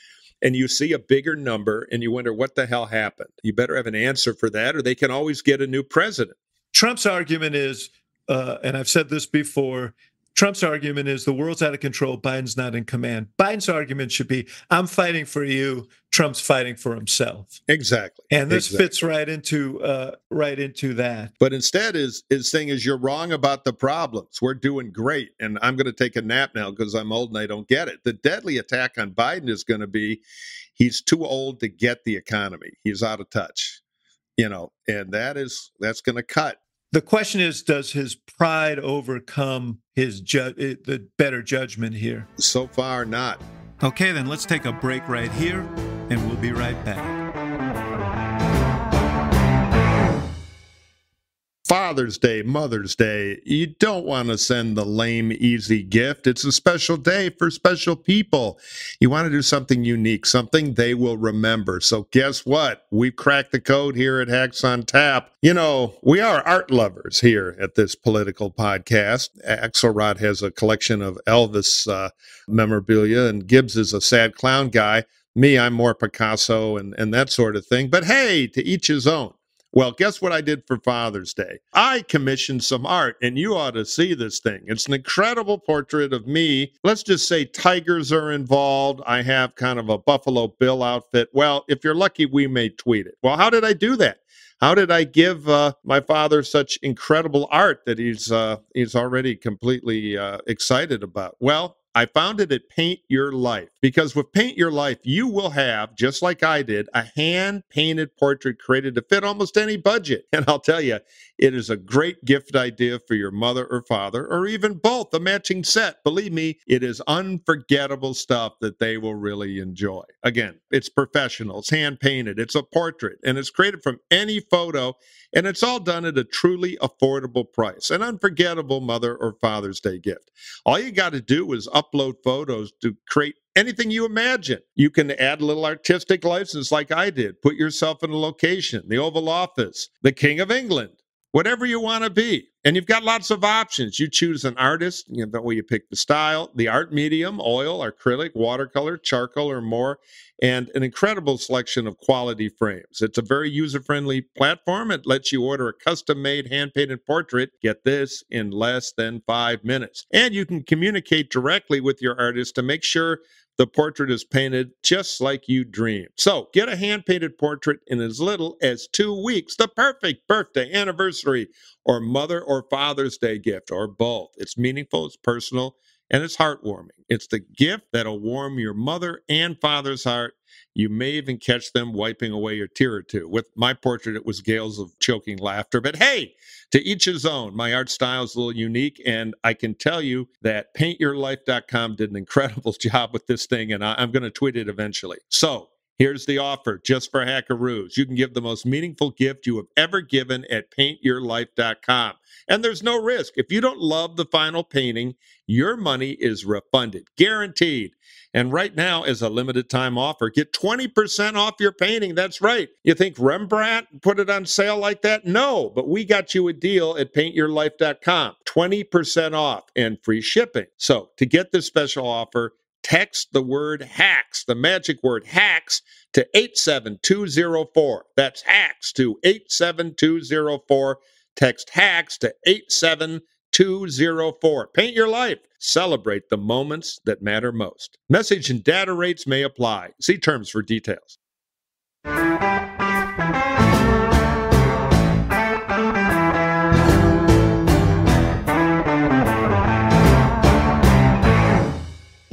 and you see a bigger number, and you wonder what the hell happened. You better have an answer for that, or they can always get a new president.
Trump's argument is, uh, and I've said this before, Trump's argument is the world's out of control. Biden's not in command. Biden's argument should be I'm fighting for you. Trump's fighting for himself.
Exactly.
And this
exactly.
fits right into uh, right into that.
But instead, is is saying is you're wrong about the problems. We're doing great, and I'm going to take a nap now because I'm old and I don't get it. The deadly attack on Biden is going to be he's too old to get the economy. He's out of touch. You know, and that is that's going to cut
the question is does his pride overcome his ju- eh, the better judgment here?
So far not.
Okay then let's take a break right here and we'll be right back
Father's Day, Mother's Day, you don't want to send the lame, easy gift. It's a special day for special people. You want to do something unique, something they will remember. So, guess what? We've cracked the code here at Hacks on Tap. You know, we are art lovers here at this political podcast. Axelrod has a collection of Elvis uh, memorabilia, and Gibbs is a sad clown guy. Me, I'm more Picasso and, and that sort of thing. But hey, to each his own. Well, guess what I did for Father's Day? I commissioned some art, and you ought to see this thing. It's an incredible portrait of me. Let's just say tigers are involved. I have kind of a Buffalo Bill outfit. Well, if you're lucky, we may tweet it. Well, how did I do that? How did I give uh, my father such incredible art that he's uh, he's already completely uh, excited about? Well, I found it at Paint Your Life because with Paint Your Life, you will have, just like I did, a hand painted portrait created to fit almost any budget. And I'll tell you, it is a great gift idea for your mother or father, or even both, a matching set. Believe me, it is unforgettable stuff that they will really enjoy. Again, it's professional, it's hand painted, it's a portrait, and it's created from any photo, and it's all done at a truly affordable price. An unforgettable Mother or Father's Day gift. All you got to do is upload photos to create anything you imagine. You can add a little artistic license like I did. Put yourself in a location, the Oval Office, the King of England, whatever you want to be. And you've got lots of options. You choose an artist, you know, way you pick the style, the art medium, oil, acrylic, watercolor, charcoal, or more, and an incredible selection of quality frames. It's a very user friendly platform. It lets you order a custom made hand painted portrait, get this, in less than five minutes. And you can communicate directly with your artist to make sure the portrait is painted just like you dreamed. So get a hand painted portrait in as little as two weeks, the perfect birthday, anniversary, or Mother or Father's Day gift, or both. It's meaningful, it's personal, and it's heartwarming. It's the gift that'll warm your mother and father's heart. You may even catch them wiping away your tear or two. With my portrait, it was gales of choking laughter. But hey, to each his own. My art style is a little unique, and I can tell you that paintyourlife.com did an incredible job with this thing, and I, am going to tweet it eventually. So Here's the offer just for hackaroos. You can give the most meaningful gift you have ever given at paintyourlife.com. And there's no risk. If you don't love the final painting, your money is refunded, guaranteed. And right now, as a limited time offer, get 20% off your painting. That's right. You think Rembrandt put it on sale like that? No, but we got you a deal at paintyourlife.com 20% off and free shipping. So to get this special offer, text the word hacks, the magic word hacks, to 87204. That's hacks to 87204. Text hacks to 87204. Paint your life. Celebrate the moments that matter most. Message and data rates may apply. See terms for details.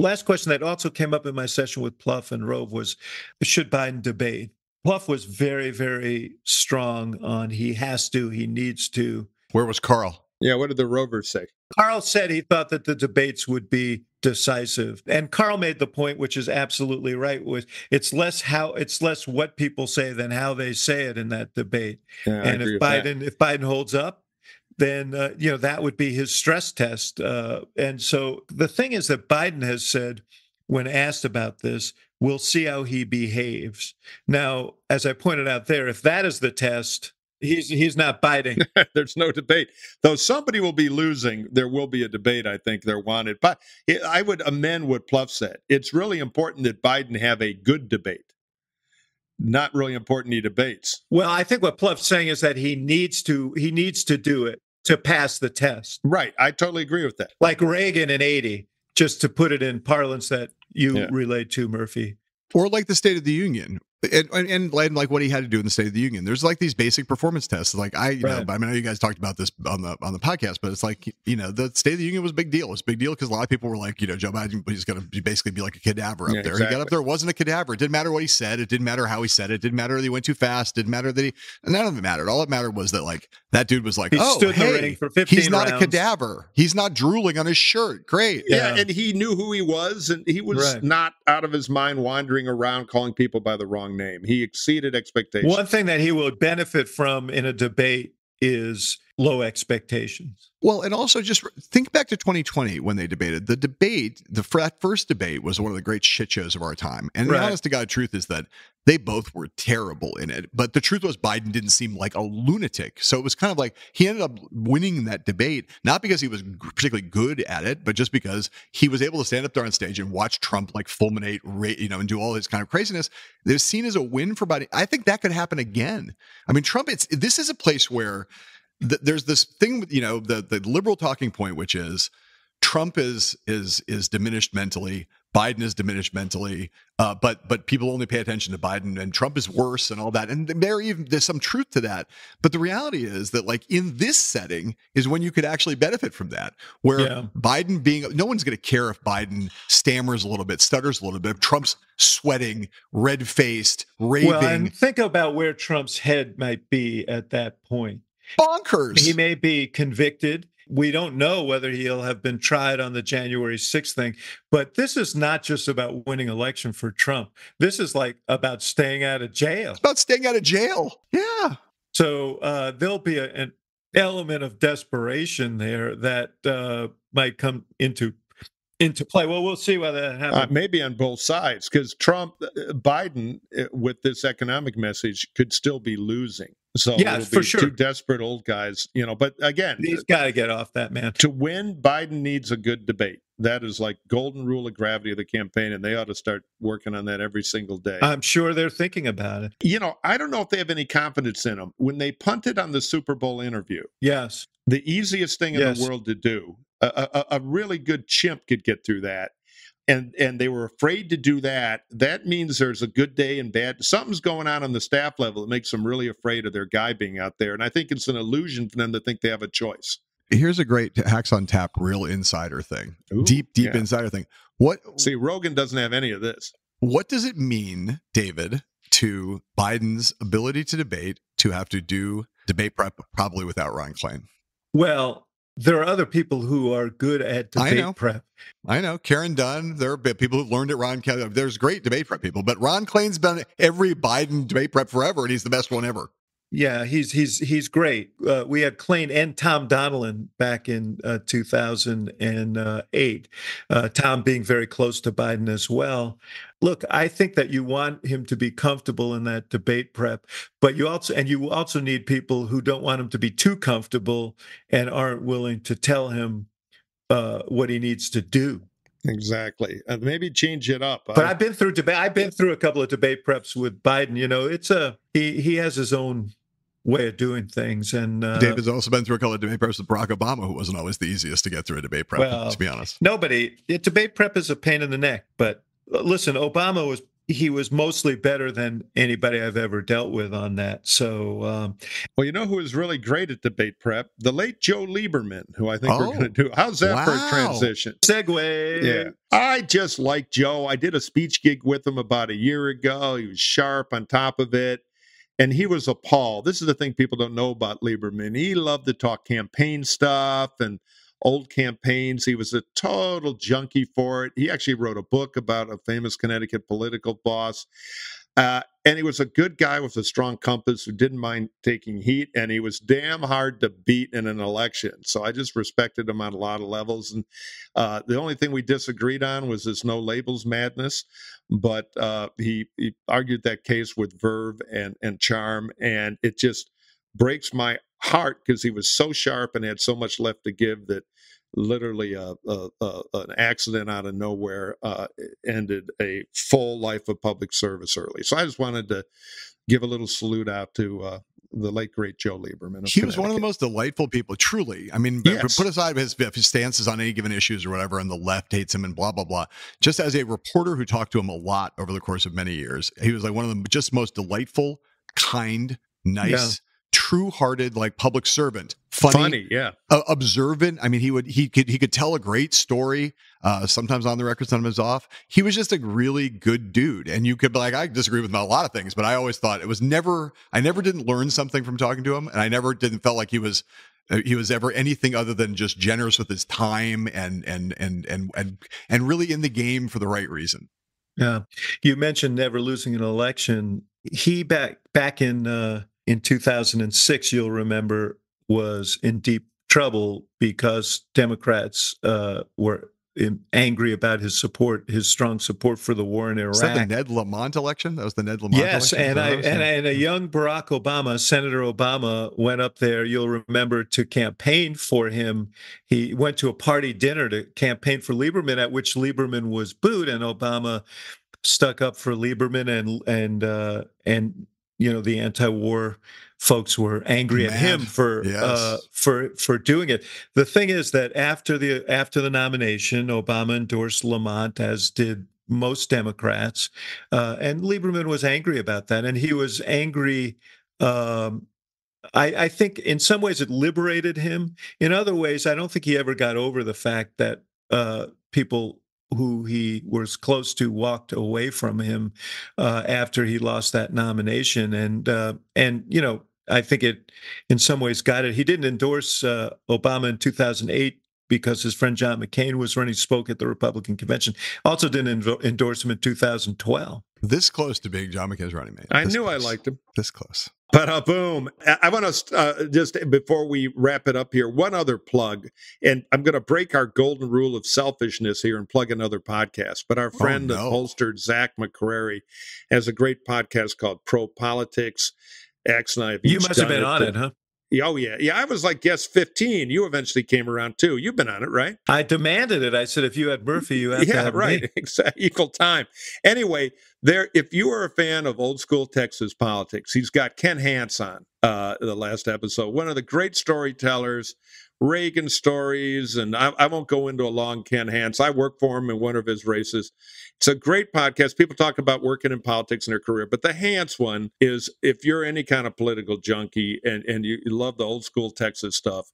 Last question that also came up in my session with Plouffe and Rove was should Biden debate? Plouffe was very, very strong on he has to, he needs to.
Where was Karl?
Yeah, what did the Rovers say?
Karl said he thought that the debates would be decisive. And Karl made the point, which is absolutely right, was it's less how it's less what people say than how they say it in that debate.
Yeah,
and if Biden
that.
if Biden holds up, then uh, you know that would be his stress test. Uh, and so the thing is that Biden has said, when asked about this, we'll see how he behaves. Now, as I pointed out there, if that is the test, he's he's not biting.
There's no debate. Though somebody will be losing, there will be a debate. I think they're wanted. But I would amend what Plouffe said. It's really important that Biden have a good debate not really important he debates.
Well, I think what Plouffe's saying is that he needs to he needs to do it to pass the test.
Right. I totally agree with that.
Like Reagan in 80, just to put it in parlance that you yeah. relayed to, Murphy.
Or like the State of the Union, and, and, and, like what he had to do in the State of the Union. There's like these basic performance tests. Like I, you right. know, I mean, I know you guys talked about this on the on the podcast, but it's like you know, the State of the Union was a big deal. It's a big deal because a lot of people were like, you know, Joe Biden he's going to basically be like a cadaver up
yeah,
there.
Exactly.
He got up there, It wasn't a cadaver. It didn't matter what he said. It didn't matter how he said it. it didn't matter that he went too fast. It didn't matter that he. None of it mattered. All that mattered was that like that dude was like,
he
oh, hey, he's not
rounds.
a cadaver. He's not drooling on his shirt. Great.
Yeah, yeah. and he knew who he was, and he was right. not out of his mind wandering around calling people by the wrong name. He exceeded expectations.
One thing that he will benefit from in a debate is low expectations.
Well, and also just think back to 2020 when they debated. The debate, the first debate was one of the great shit shows of our time. And right. the honest to God truth is that they both were terrible in it. But the truth was Biden didn't seem like a lunatic. So it was kind of like he ended up winning that debate, not because he was particularly good at it, but just because he was able to stand up there on stage and watch Trump like fulminate, you know, and do all this kind of craziness. They're seen as a win for Biden. I think that could happen again. I mean, Trump, it's this is a place where th- there's this thing, you know, the the liberal talking point, which is Trump is is is diminished mentally. Biden is diminished mentally, uh, but but people only pay attention to Biden, and Trump is worse, and all that. And there even there's some truth to that. But the reality is that like in this setting is when you could actually benefit from that. Where
Yeah.
Biden being no one's going to care if Biden stammers a little bit, stutters a little bit. If Trump's sweating, red faced, raving,
Well, and think about where Trump's head might be at that point.
Bonkers.
He may be convicted. We don't know whether he'll have been tried on the January 6th thing, but this is not just about winning election for Trump. This is like about staying out of jail.
It's about staying out of jail. Yeah.
So uh, there'll be a, an element of desperation there that uh, might come into into play. Well, we'll see whether that happens.
Uh, maybe on both sides, because Trump, uh, Biden, uh, with this economic message, could still be losing. So
Yeah, for sure.
two desperate old guys, you know. But again,
He's got to get off that man.
to win, Biden needs a good debate. That is like golden rule of gravity of the campaign, and they ought to start working on that every single day.
I'm sure they're thinking about it.
you know, I don't know if they have any confidence in him. When they punted on the Super Bowl interview,
Yes.
the easiest thing in the world to do, a, a, a really good chimp could get through that. And and they were afraid to do that. That means there's a good day and bad. Something's going on on the staff level that makes them really afraid of their guy being out there. And I think it's an illusion for them to think they have a choice.
Here's a great hacks on tap real insider thing.
Ooh,
deep, deep
yeah.
insider thing. What
See, Rogan doesn't have any of this.
what does it mean, David, to Biden's ability to debate to have to do debate prep probably without Ron Klain
Well, there are other people who are good at
I
debate
know.
prep.
I know Karen Dunn. There are people who've learned at Ron. Klain. There's great debate prep people, but Ron Klain's been every Biden debate prep forever, and he's the best one ever.
Yeah, he's he's he's great. Uh, we had Klain and Tom Donilon back in uh, 2008. Uh, Tom being very close to Biden as well. Look, I think that you want him to be comfortable in that debate prep, but you also and you also need people who don't want him to be too comfortable and aren't willing to tell him uh, what he needs to do.
Exactly. Uh, maybe change it up.
But
I-
I've been through debate. I've been through a couple of debate preps with Biden. You know, it's a he. He has his own way of doing things, and uh,
David's also been through a couple of debate preps with Barack Obama, who wasn't always the easiest to get through a debate prep.
Well,
to be honest,
nobody. yeah, Debate prep is a pain in the neck. But uh, listen, Obama was he was mostly better than anybody I've ever dealt with on that. So um,
Well, you know who is really great at debate prep? The late Joe Lieberman, who I think we're
Oh,
going to do. How's that for a transition?
segue.
Yeah. I just like Joe. I did a speech gig with him about a year ago. He was sharp on top of it. And he was appalled. This is the thing people don't know about Lieberman. He loved to talk campaign stuff and old campaigns. He was a total junkie for it. He actually wrote a book about a famous Connecticut political boss. Uh, and he was a good guy with a strong compass who didn't mind taking heat, and he was damn hard to beat in an election. So I just respected him on a lot of levels. And uh, the only thing we disagreed on was this no labels madness, but uh, he, he argued that case with verve and and charm, and it just breaks my heart because he was so sharp and had so much left to give that literally a, a, a an accident out of nowhere uh, ended a full life of public service early. So I just wanted to give a little salute out to uh, the late great Joe Lieberman. of
he was one of the most delightful people. Truly, I mean,
Yes.
put aside his, his stances on any given issues or whatever, and the left hates him and blah blah blah. Just as a reporter who talked to him a lot over the course of many years, he was like one of the just most delightful, kind, nice. True-hearted, like public servant, funny,
funny, yeah.
uh, observant. I mean, he would he could he could tell a great story. Uh, sometimes on the record, sometimes off. He was just a really good dude, and you could be like, I disagree with him on a lot of things, but I always thought it was never. I never didn't learn something from talking to him, and I never didn't felt like he was. uh, He was ever anything other than just generous with his time and and and and and and really in the game for the right reason.
Yeah, you mentioned never losing an election. He back back in uh, in 2006, you'll remember, was in deep trouble because Democrats uh, were in, angry about his support, his strong support for the war in Iraq.
Was that the Ned Lamont election? That was the Ned Lamont.
Yes,
election?
and I and,
what it was?
and a young Barack Obama, Senator Obama, went up there. You'll remember to campaign for him. He went to a party dinner to campaign for Lieberman, at which Lieberman was booed, and Obama stuck up for Lieberman and and uh, and you know the anti-war folks were angry at him for
Yes.
uh, for for doing it. The thing is that after the after the nomination, Obama endorsed Lamont, as did most Democrats, uh, and Lieberman was angry about that, and he was angry. Um, I, I think in some ways it liberated him. In other ways, I don't think he ever got over the fact that uh, people who he was close to walked away from him uh, after he lost that nomination, and uh, and you know I think it in some ways got it. He didn't endorse uh, Obama in 2008 because his friend John McCain was running, spoke at the Republican convention. Also didn't envo- endorse him in 2012.
This close to being John McCain's running mate.
I
This
knew I liked him.
This close.
But uh, boom. I, I want to uh, just before we wrap it up here, one other plug, and I'm going to break our golden rule of selfishness here and plug another podcast. But our friend, the
no.
holstered Zac McCrary, has a great podcast called Pro Politics. Axe and I
You must have been on
but-
it, huh?
Oh yeah, yeah. I was like guest 15. You eventually came around too. You've been on it, right?
I demanded it. I said, if you had Murphy, you have to
yeah,
have
right.
me.
Exactly. Equal time. Anyway, there. If you are a fan of old school Texas politics, he's got Ken Hance on uh, the last episode. One of the great storytellers. Reagan stories, and I, I won't go into a long Ken Hance. I work for him in one of his races. It's a great podcast. People talk about working in politics in their career, but the Hance one is if you're any kind of political junkie and, and you love the old school Texas stuff,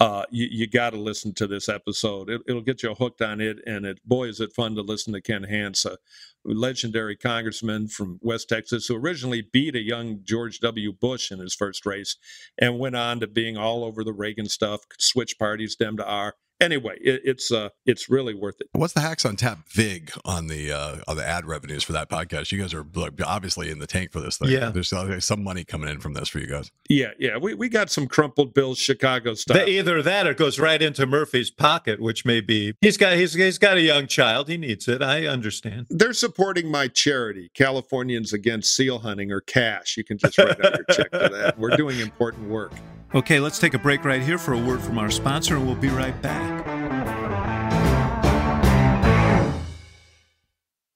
uh, you, you got to listen to this episode. It, it'll get you hooked on it, and it boy is it fun to listen to Ken Hance, a legendary congressman from West Texas who originally beat a young George W. Bush in his first race, and went on to being all over the Reagan stuff, switch parties, Dem to R. Anyway, it, it's uh, it's really worth it.
What's the hacks on tap vig on the uh, on the ad revenues for that podcast? You guys are like, obviously in the tank for this thing.
Yeah.
there's uh, some money coming in from this for you guys.
Yeah, yeah, we, we got some crumpled bills, Chicago stuff.
The- either that or it goes right into Murphy's pocket, which may be he's got he's, he's got a young child. He needs it. I understand.
They're supporting my charity, Californians Against Seal Hunting, or CASH. You can just write out your check to that. We're doing important work.
Okay, let's take a break right here for a word from our sponsor, and we'll be right back.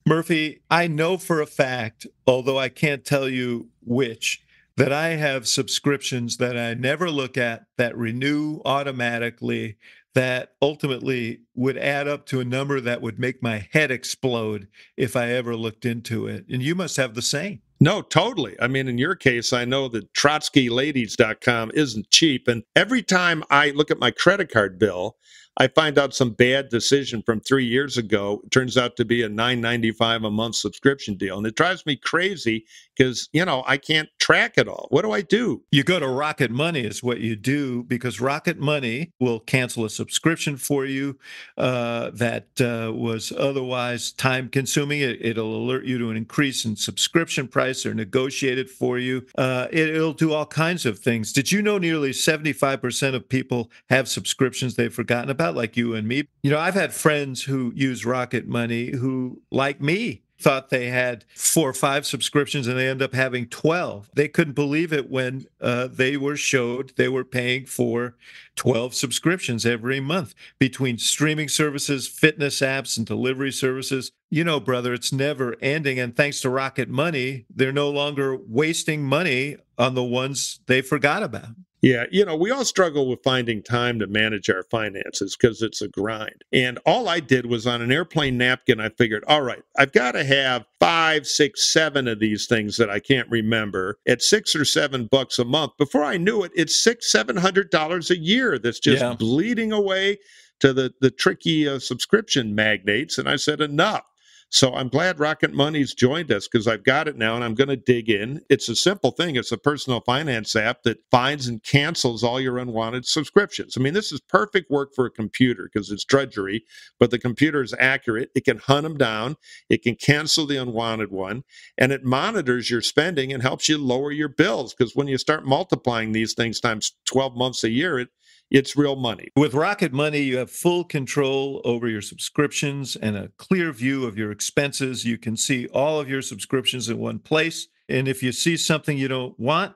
Murphy, I know for a fact, although I can't tell you which, that I have subscriptions that I never look at that renew automatically that ultimately would add up to a number that would make my head explode if I ever looked into it. And you must have the same.
No, totally. I mean, in your case, I know that TrotskyLadies.com isn't cheap. And every time I look at my credit card bill, I find out some bad decision from three years ago. It turns out to be a nine ninety five a month subscription deal. And it drives me crazy because, you know, I can't track it all. What do I do?
You go to Rocket Money is what you do because Rocket Money will cancel a subscription for you uh, that uh, was otherwise time consuming. It, it'll alert you to an increase in subscription price or negotiate it for you. Uh, it, it'll do all kinds of things. Did you know nearly 75% of people have subscriptions they've forgotten about, like you and me? You know, I've had friends who use Rocket Money who, like me, thought they had four or five subscriptions and they end up having 12 they couldn't believe it when uh, they were showed they were paying for 12 subscriptions every month between streaming services fitness apps and delivery services. You know brother it's never ending and thanks to rocket money they're no longer wasting money on the ones they forgot about
Yeah, you know, we all struggle with finding time to manage our finances because it's a grind. And all I did was on an airplane napkin, I figured, all right, I've got to have five, six, seven of these things that I can't remember at six or seven bucks a month. Before I knew it, it's six, seven hundred dollars a year that's just
Yeah.
bleeding away to the the tricky uh, subscription magnates. And I said, enough. So I'm glad Rocket Money's joined us because I've got it now and I'm going to dig in. It's a simple thing. It's a personal finance app that finds and cancels all your unwanted subscriptions. I mean, this is perfect work for a computer because it's drudgery, but the computer is accurate. It can hunt them down, it can cancel the unwanted one, and it monitors your spending and helps you lower your bills because when you start multiplying these things times 12 months a year, it it's real money.
With Rocket Money, you have full control over your subscriptions and a clear view of your expenses. You can see all of your subscriptions in one place. And if you see something you don't want,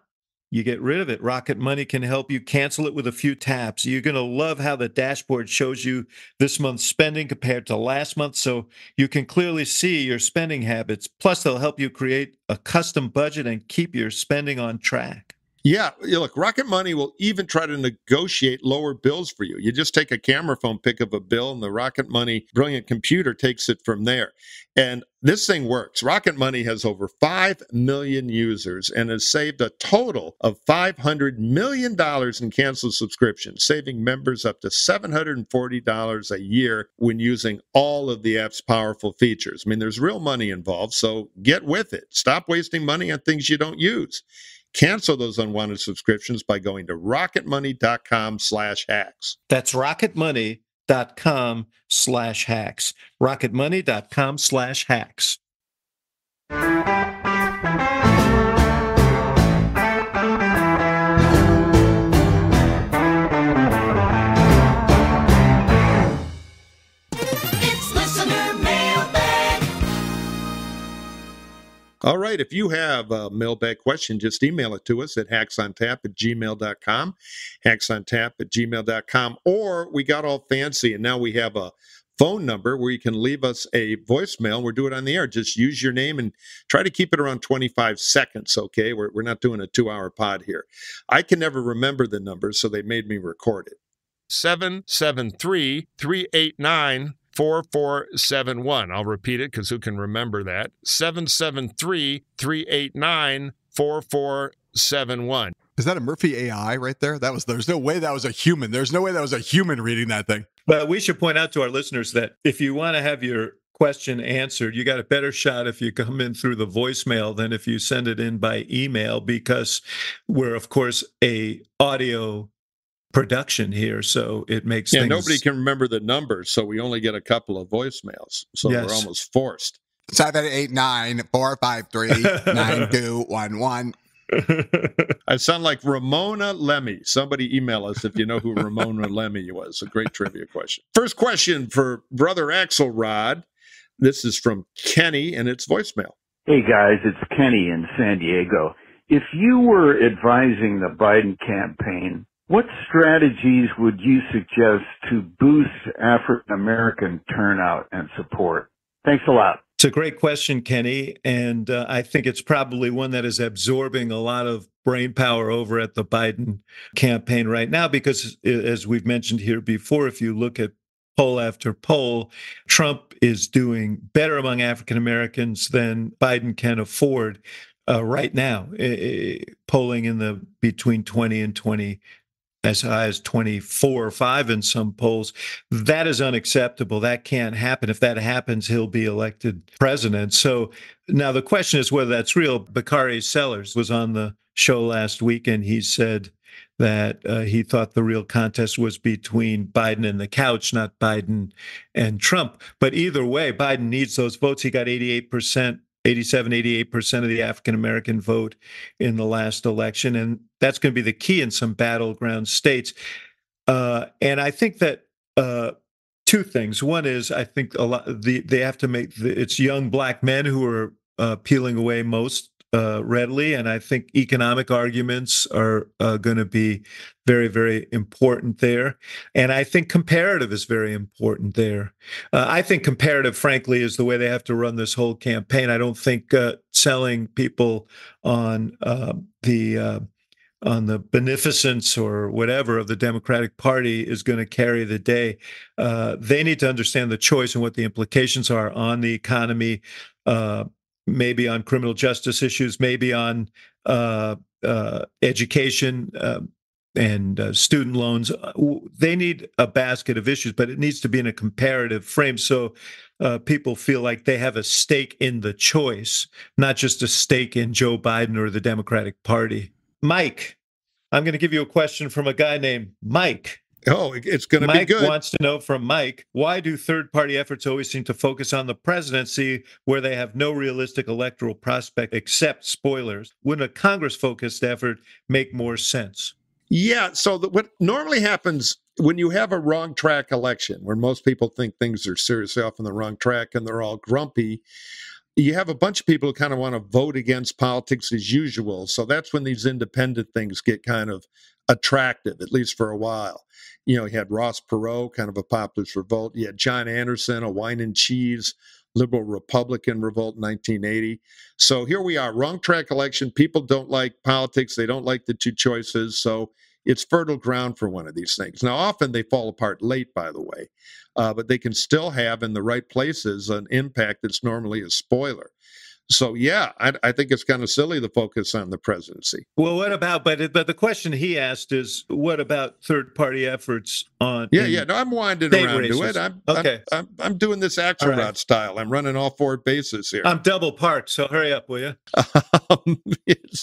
you get rid of it. Rocket Money can help you cancel it with a few taps. You're going to love how the dashboard shows you this month's spending compared to last month, so you can clearly see your spending habits. Plus, they'll help you create a custom budget and keep your spending on track.
Yeah, look, Rocket Money will even try to negotiate lower bills for you. You just take a camera phone pick of a bill, and the Rocket Money brilliant computer takes it from there. And this thing works. Rocket Money has over 5 million users and has saved a total of $500 million in canceled subscriptions, saving members up to $740 a year when using all of the app's powerful features. I mean, there's real money involved, so get with it. Stop wasting money on things you don't use. Cancel those unwanted subscriptions by going to rocketmoney.com slash hacks.
That's rocketmoney.com slash hacks. rocketmoney.com slash hacks.
All right. If you have a mailbag question, just email it to us at hacksontap at gmail.com, hacksontap at gmail.com, or we got all fancy and now we have a phone number where you can leave us a voicemail. We'll do it on the air. Just use your name and try to keep it around 25 seconds, okay? We're, we're not doing a two hour pod here. I can never remember the numbers, so they made me record it. 773 389 4471. I'll repeat it because who can remember that? 773 389 4471.
Is that a Murphy AI right there? That was there's no way that was a human. There's no way that was a human reading that thing.
But we should point out to our listeners that if you want to have your question answered, you got a better shot if you come in through the voicemail than if you send it in by email because we're of course a audio production here, so it makes
yeah.
things...
Nobody can remember the numbers, so we only get a couple of voicemails. So
Yes.
we're almost forced.
Seven eight nine four five three nine two one one.
I sound like Ramona Lemmy. Somebody email us if you know who Ramona Lemmy was. A great trivia question. First question for brother Axelrod. This is from Kenny, and it's voicemail.
Hey guys, it's Kenny in San Diego. If you were advising the Biden campaign, what strategies would you suggest to boost African American turnout and support? Thanks a lot.
It's a great question, Kenny. And uh, I think it's probably one that is absorbing a lot of brain power over at the Biden campaign right now, because as we've mentioned here before, if you look at poll after poll, Trump is doing better among African Americans than Biden can afford uh, right now, uh, polling in the between 20 and 20 as high as 24 or 5 in some polls. That is unacceptable. That can't happen. If that happens, he'll be elected president. So now the question is whether that's real. Bakari Sellers was on the show last week and he said that uh, he thought the real contest was between Biden and the couch, not Biden and Trump. But either way, Biden needs those votes. He got 88%. 87, 88% of the African American vote in the last election. And that's going to be the key in some battleground states. Uh, and I think that uh, two things. One is I think a lot the they have to make the, it's young black men who are uh, peeling away most uh, readily, and I think economic arguments are uh, going to be very very important there. And I think comparative is very important there. Uh, I think comparative, frankly, is the way they have to run this whole campaign. I don't think uh, selling people on uh, the uh, on the beneficence or whatever of the Democratic Party is going to carry the day. Uh, they need to understand the choice and what the implications are on the economy, uh, maybe on criminal justice issues, maybe on uh, uh, education uh, and uh, student loans. Uh, They need a basket of issues, but it needs to be in a comparative frame so uh, people feel like they have a stake in the choice, not just a stake in Joe Biden or the Democratic Party. Mike, I'm going to give you a question from a guy named Mike.
Oh, it's going to be
Mike
good.
wants to know from Mike why do third party efforts always seem to focus on the presidency where they have no realistic electoral prospect except spoilers? Wouldn't a Congress focused effort make more sense?
Yeah. So the, what normally happens when you have a wrong track election, where most people think things are seriously off on the wrong track and they're all grumpy, you have a bunch of people who kind of want to vote against politics as usual. So that's when these independent things get kind of attractive, at least for a while. You know, you had Ross Perot, kind of a populist revolt. You had John Anderson, a wine and cheese liberal Republican revolt in 1980. So here we are, wrong track election. People don't like politics. They don't like the two choices. So it's fertile ground for one of these things. Now, often they fall apart late, by the way, uh, but they can still have in the right places an impact that's normally a spoiler. So yeah, I, I think it's kind of silly to focus on the presidency.
Well, what about? But but the question he asked is, what about third party efforts on?
Yeah, yeah. No, I'm winding around races. to it. I'm okay. I'm, I'm, I'm doing this Axelrod right. style. I'm running all four bases here.
I'm double parked, so hurry up, will you?
um,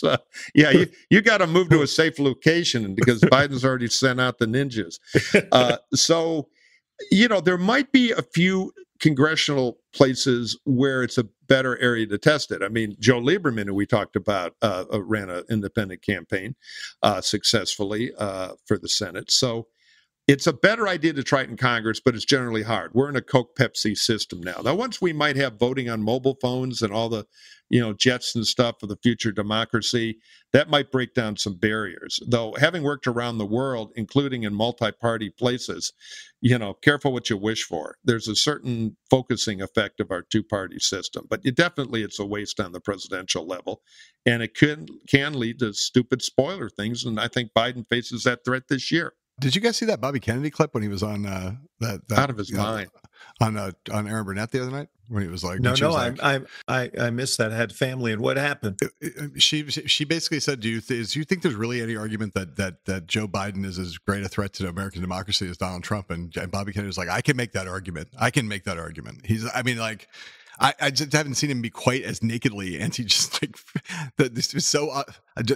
uh, yeah, you you got to move to a safe location because Biden's already sent out the ninjas. Uh, so you know there might be a few congressional places where it's a better area to test it. I mean, Joe Lieberman, who we talked about, uh, uh ran an independent campaign uh, successfully uh, for the Senate. So it's a better idea to try it in Congress, but it's generally hard. We're in a Coke Pepsi system now. Now, once we might have voting on mobile phones and all the, you know, jets and stuff for the future democracy, that might break down some barriers. Though, having worked around the world, including in multi-party places, you know, careful what you wish for. There's a certain focusing effect of our two-party system, but it, definitely it's a waste on the presidential level, and it can can lead to stupid spoiler things. And I think Biden faces that threat this year.
Did you guys see that Bobby Kennedy clip when he was on uh, that, that
out of his mind
on uh, on Erin Burnett the other night when he was like,
no, no,
like,
I, I I missed that. I had family, and what happened?
She she basically said, "Do you th- do you think there's really any argument that that that Joe Biden is as great a threat to American democracy as Donald Trump?" And, and Bobby Kennedy was like, "I can make that argument. I can make that argument." He's, I mean, like I, I just haven't seen him be quite as nakedly anti, just like this is so uh,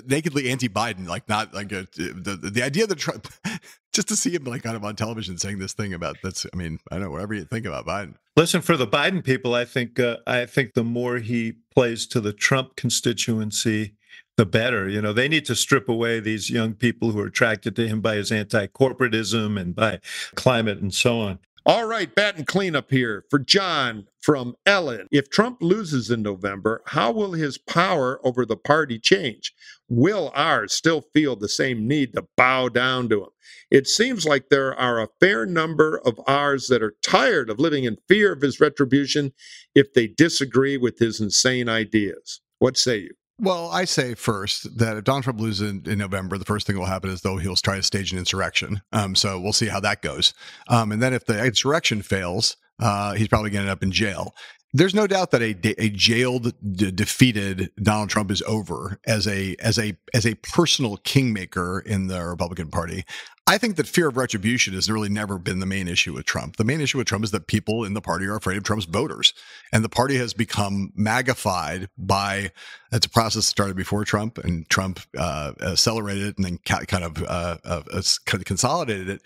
nakedly anti-Biden. Like not like a, the the idea that Trump, just to see him like kind of on television saying this thing about that's. I mean, I don't know whatever you think about Biden.
Listen, for the Biden people, I think uh, I think the more he plays to the Trump constituency, the better. You know, they need to strip away these young people who are attracted to him by his anti-corporatism and by climate and so on.
All right, batting cleanup here for John from Ellen. If Trump loses in November, how will his power over the party change? Will ours still feel the same need to bow down to him? It seems like there are a fair number of ours that are tired of living in fear of his retribution if they disagree with his insane ideas. What say you?
Well, I say first that if Donald Trump loses in, in, November, the first thing will happen is though he'll try to stage an insurrection. Um, so we'll see how that goes. Um, and then if the insurrection fails, uh, he's probably going to end up in jail. There's no doubt that a, a jailed, de- defeated Donald Trump is over as a as a as a personal kingmaker in the Republican Party. I think that fear of retribution has really never been the main issue with Trump. The main issue with Trump is that people in the party are afraid of Trump's voters. And the party has become magnified by it's a process that started before Trump, and Trump uh, accelerated it and then kind of, uh, uh, kind of consolidated it.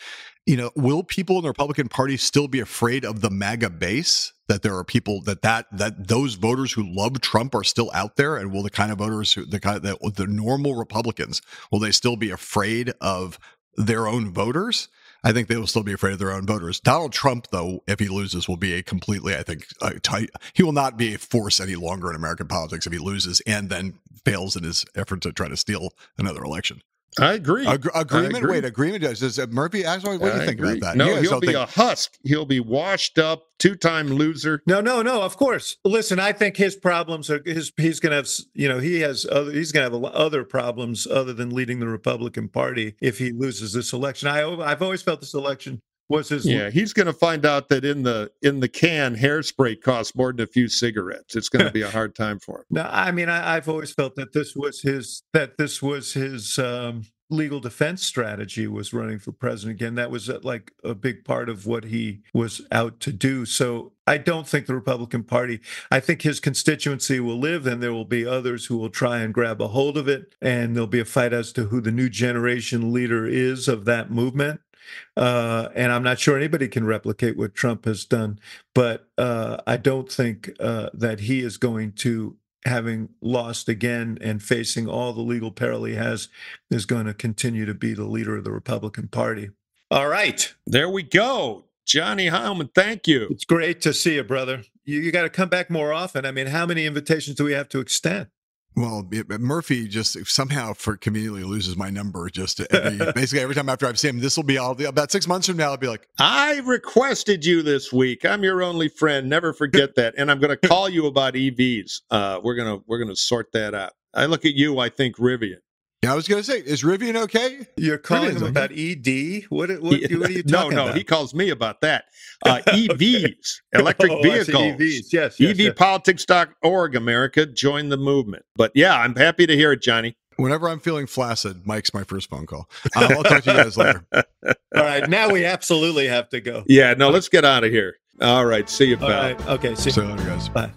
You know, will people in the Republican Party still be afraid of the MAGA base? That there are people that that that those voters who love Trump are still out there, and will the kind of voters who the kind the, the normal Republicans will they still be afraid of their own voters. I think they will still be afraid of their own voters. Donald Trump, though, if he loses, will be a completely, I think, tight. He will not be a force any longer in American politics if he loses and then fails in his effort to try to steal another election.
I agree.
Ag- agreement. I agree. Wait, agreement. Does uh, Murphy? What do you I think agree. about that?
No, he'll be think- a husk. He'll be washed up, two-time loser.
No, no, no. Of course. Listen, I think his problems are his. He's going to have. You know, he has. Other, he's going to have other problems other than leading the Republican Party if he loses this election. I, I've always felt this election was his
yeah. he's going to find out that in the in the can hairspray costs more than a few cigarettes. It's going to be a hard time for him.
No i mean I, have always felt that this was his that this was his um, legal defense strategy was running for president again. That was uh, like a big part of what he was out to do. So i don't think the republican party i think his constituency will live and there will be others who will try and grab a hold of it and there'll be a fight as to who the new generation leader is of that movement uh, and I'm not sure anybody can replicate what Trump has done. But uh, I don't think uh, that he is going to, having lost again and facing all the legal peril he has, is going to continue to be the leader of the Republican Party. All right.
There we go. Johnny Heilemann, thank you.
It's great to see you, brother. You, you got to come back more often. I mean, how many invitations do we have to extend?
Well, Murphy just somehow for conveniently loses my number just every, basically every time after I've seen him. This will be all about six months from now. I'll be like,
I requested you this week. I'm your only friend. Never forget that. And I'm going to call you about EVs. Uh, we're gonna we're gonna sort that out. I look at you. I think Rivian.
Yeah, I was going to say, is Rivian okay?
You're calling Rivian's him about ED? What, what, what are you talking
no, no,
about?
he calls me about that. Uh, EVs, electric
oh,
vehicles.
EVs. Yes, yes, yes.
EVpolitics.org, America. Join the movement. But yeah, I'm happy to hear it, Johnny.
Whenever I'm feeling flaccid, Mike's my first phone call. Uh, I'll talk to you guys later.
All right, now we absolutely have to go.
Yeah, no, let's get out of here. All right, see you, pal.
All right, okay, see,
see you later, guys.
Bye.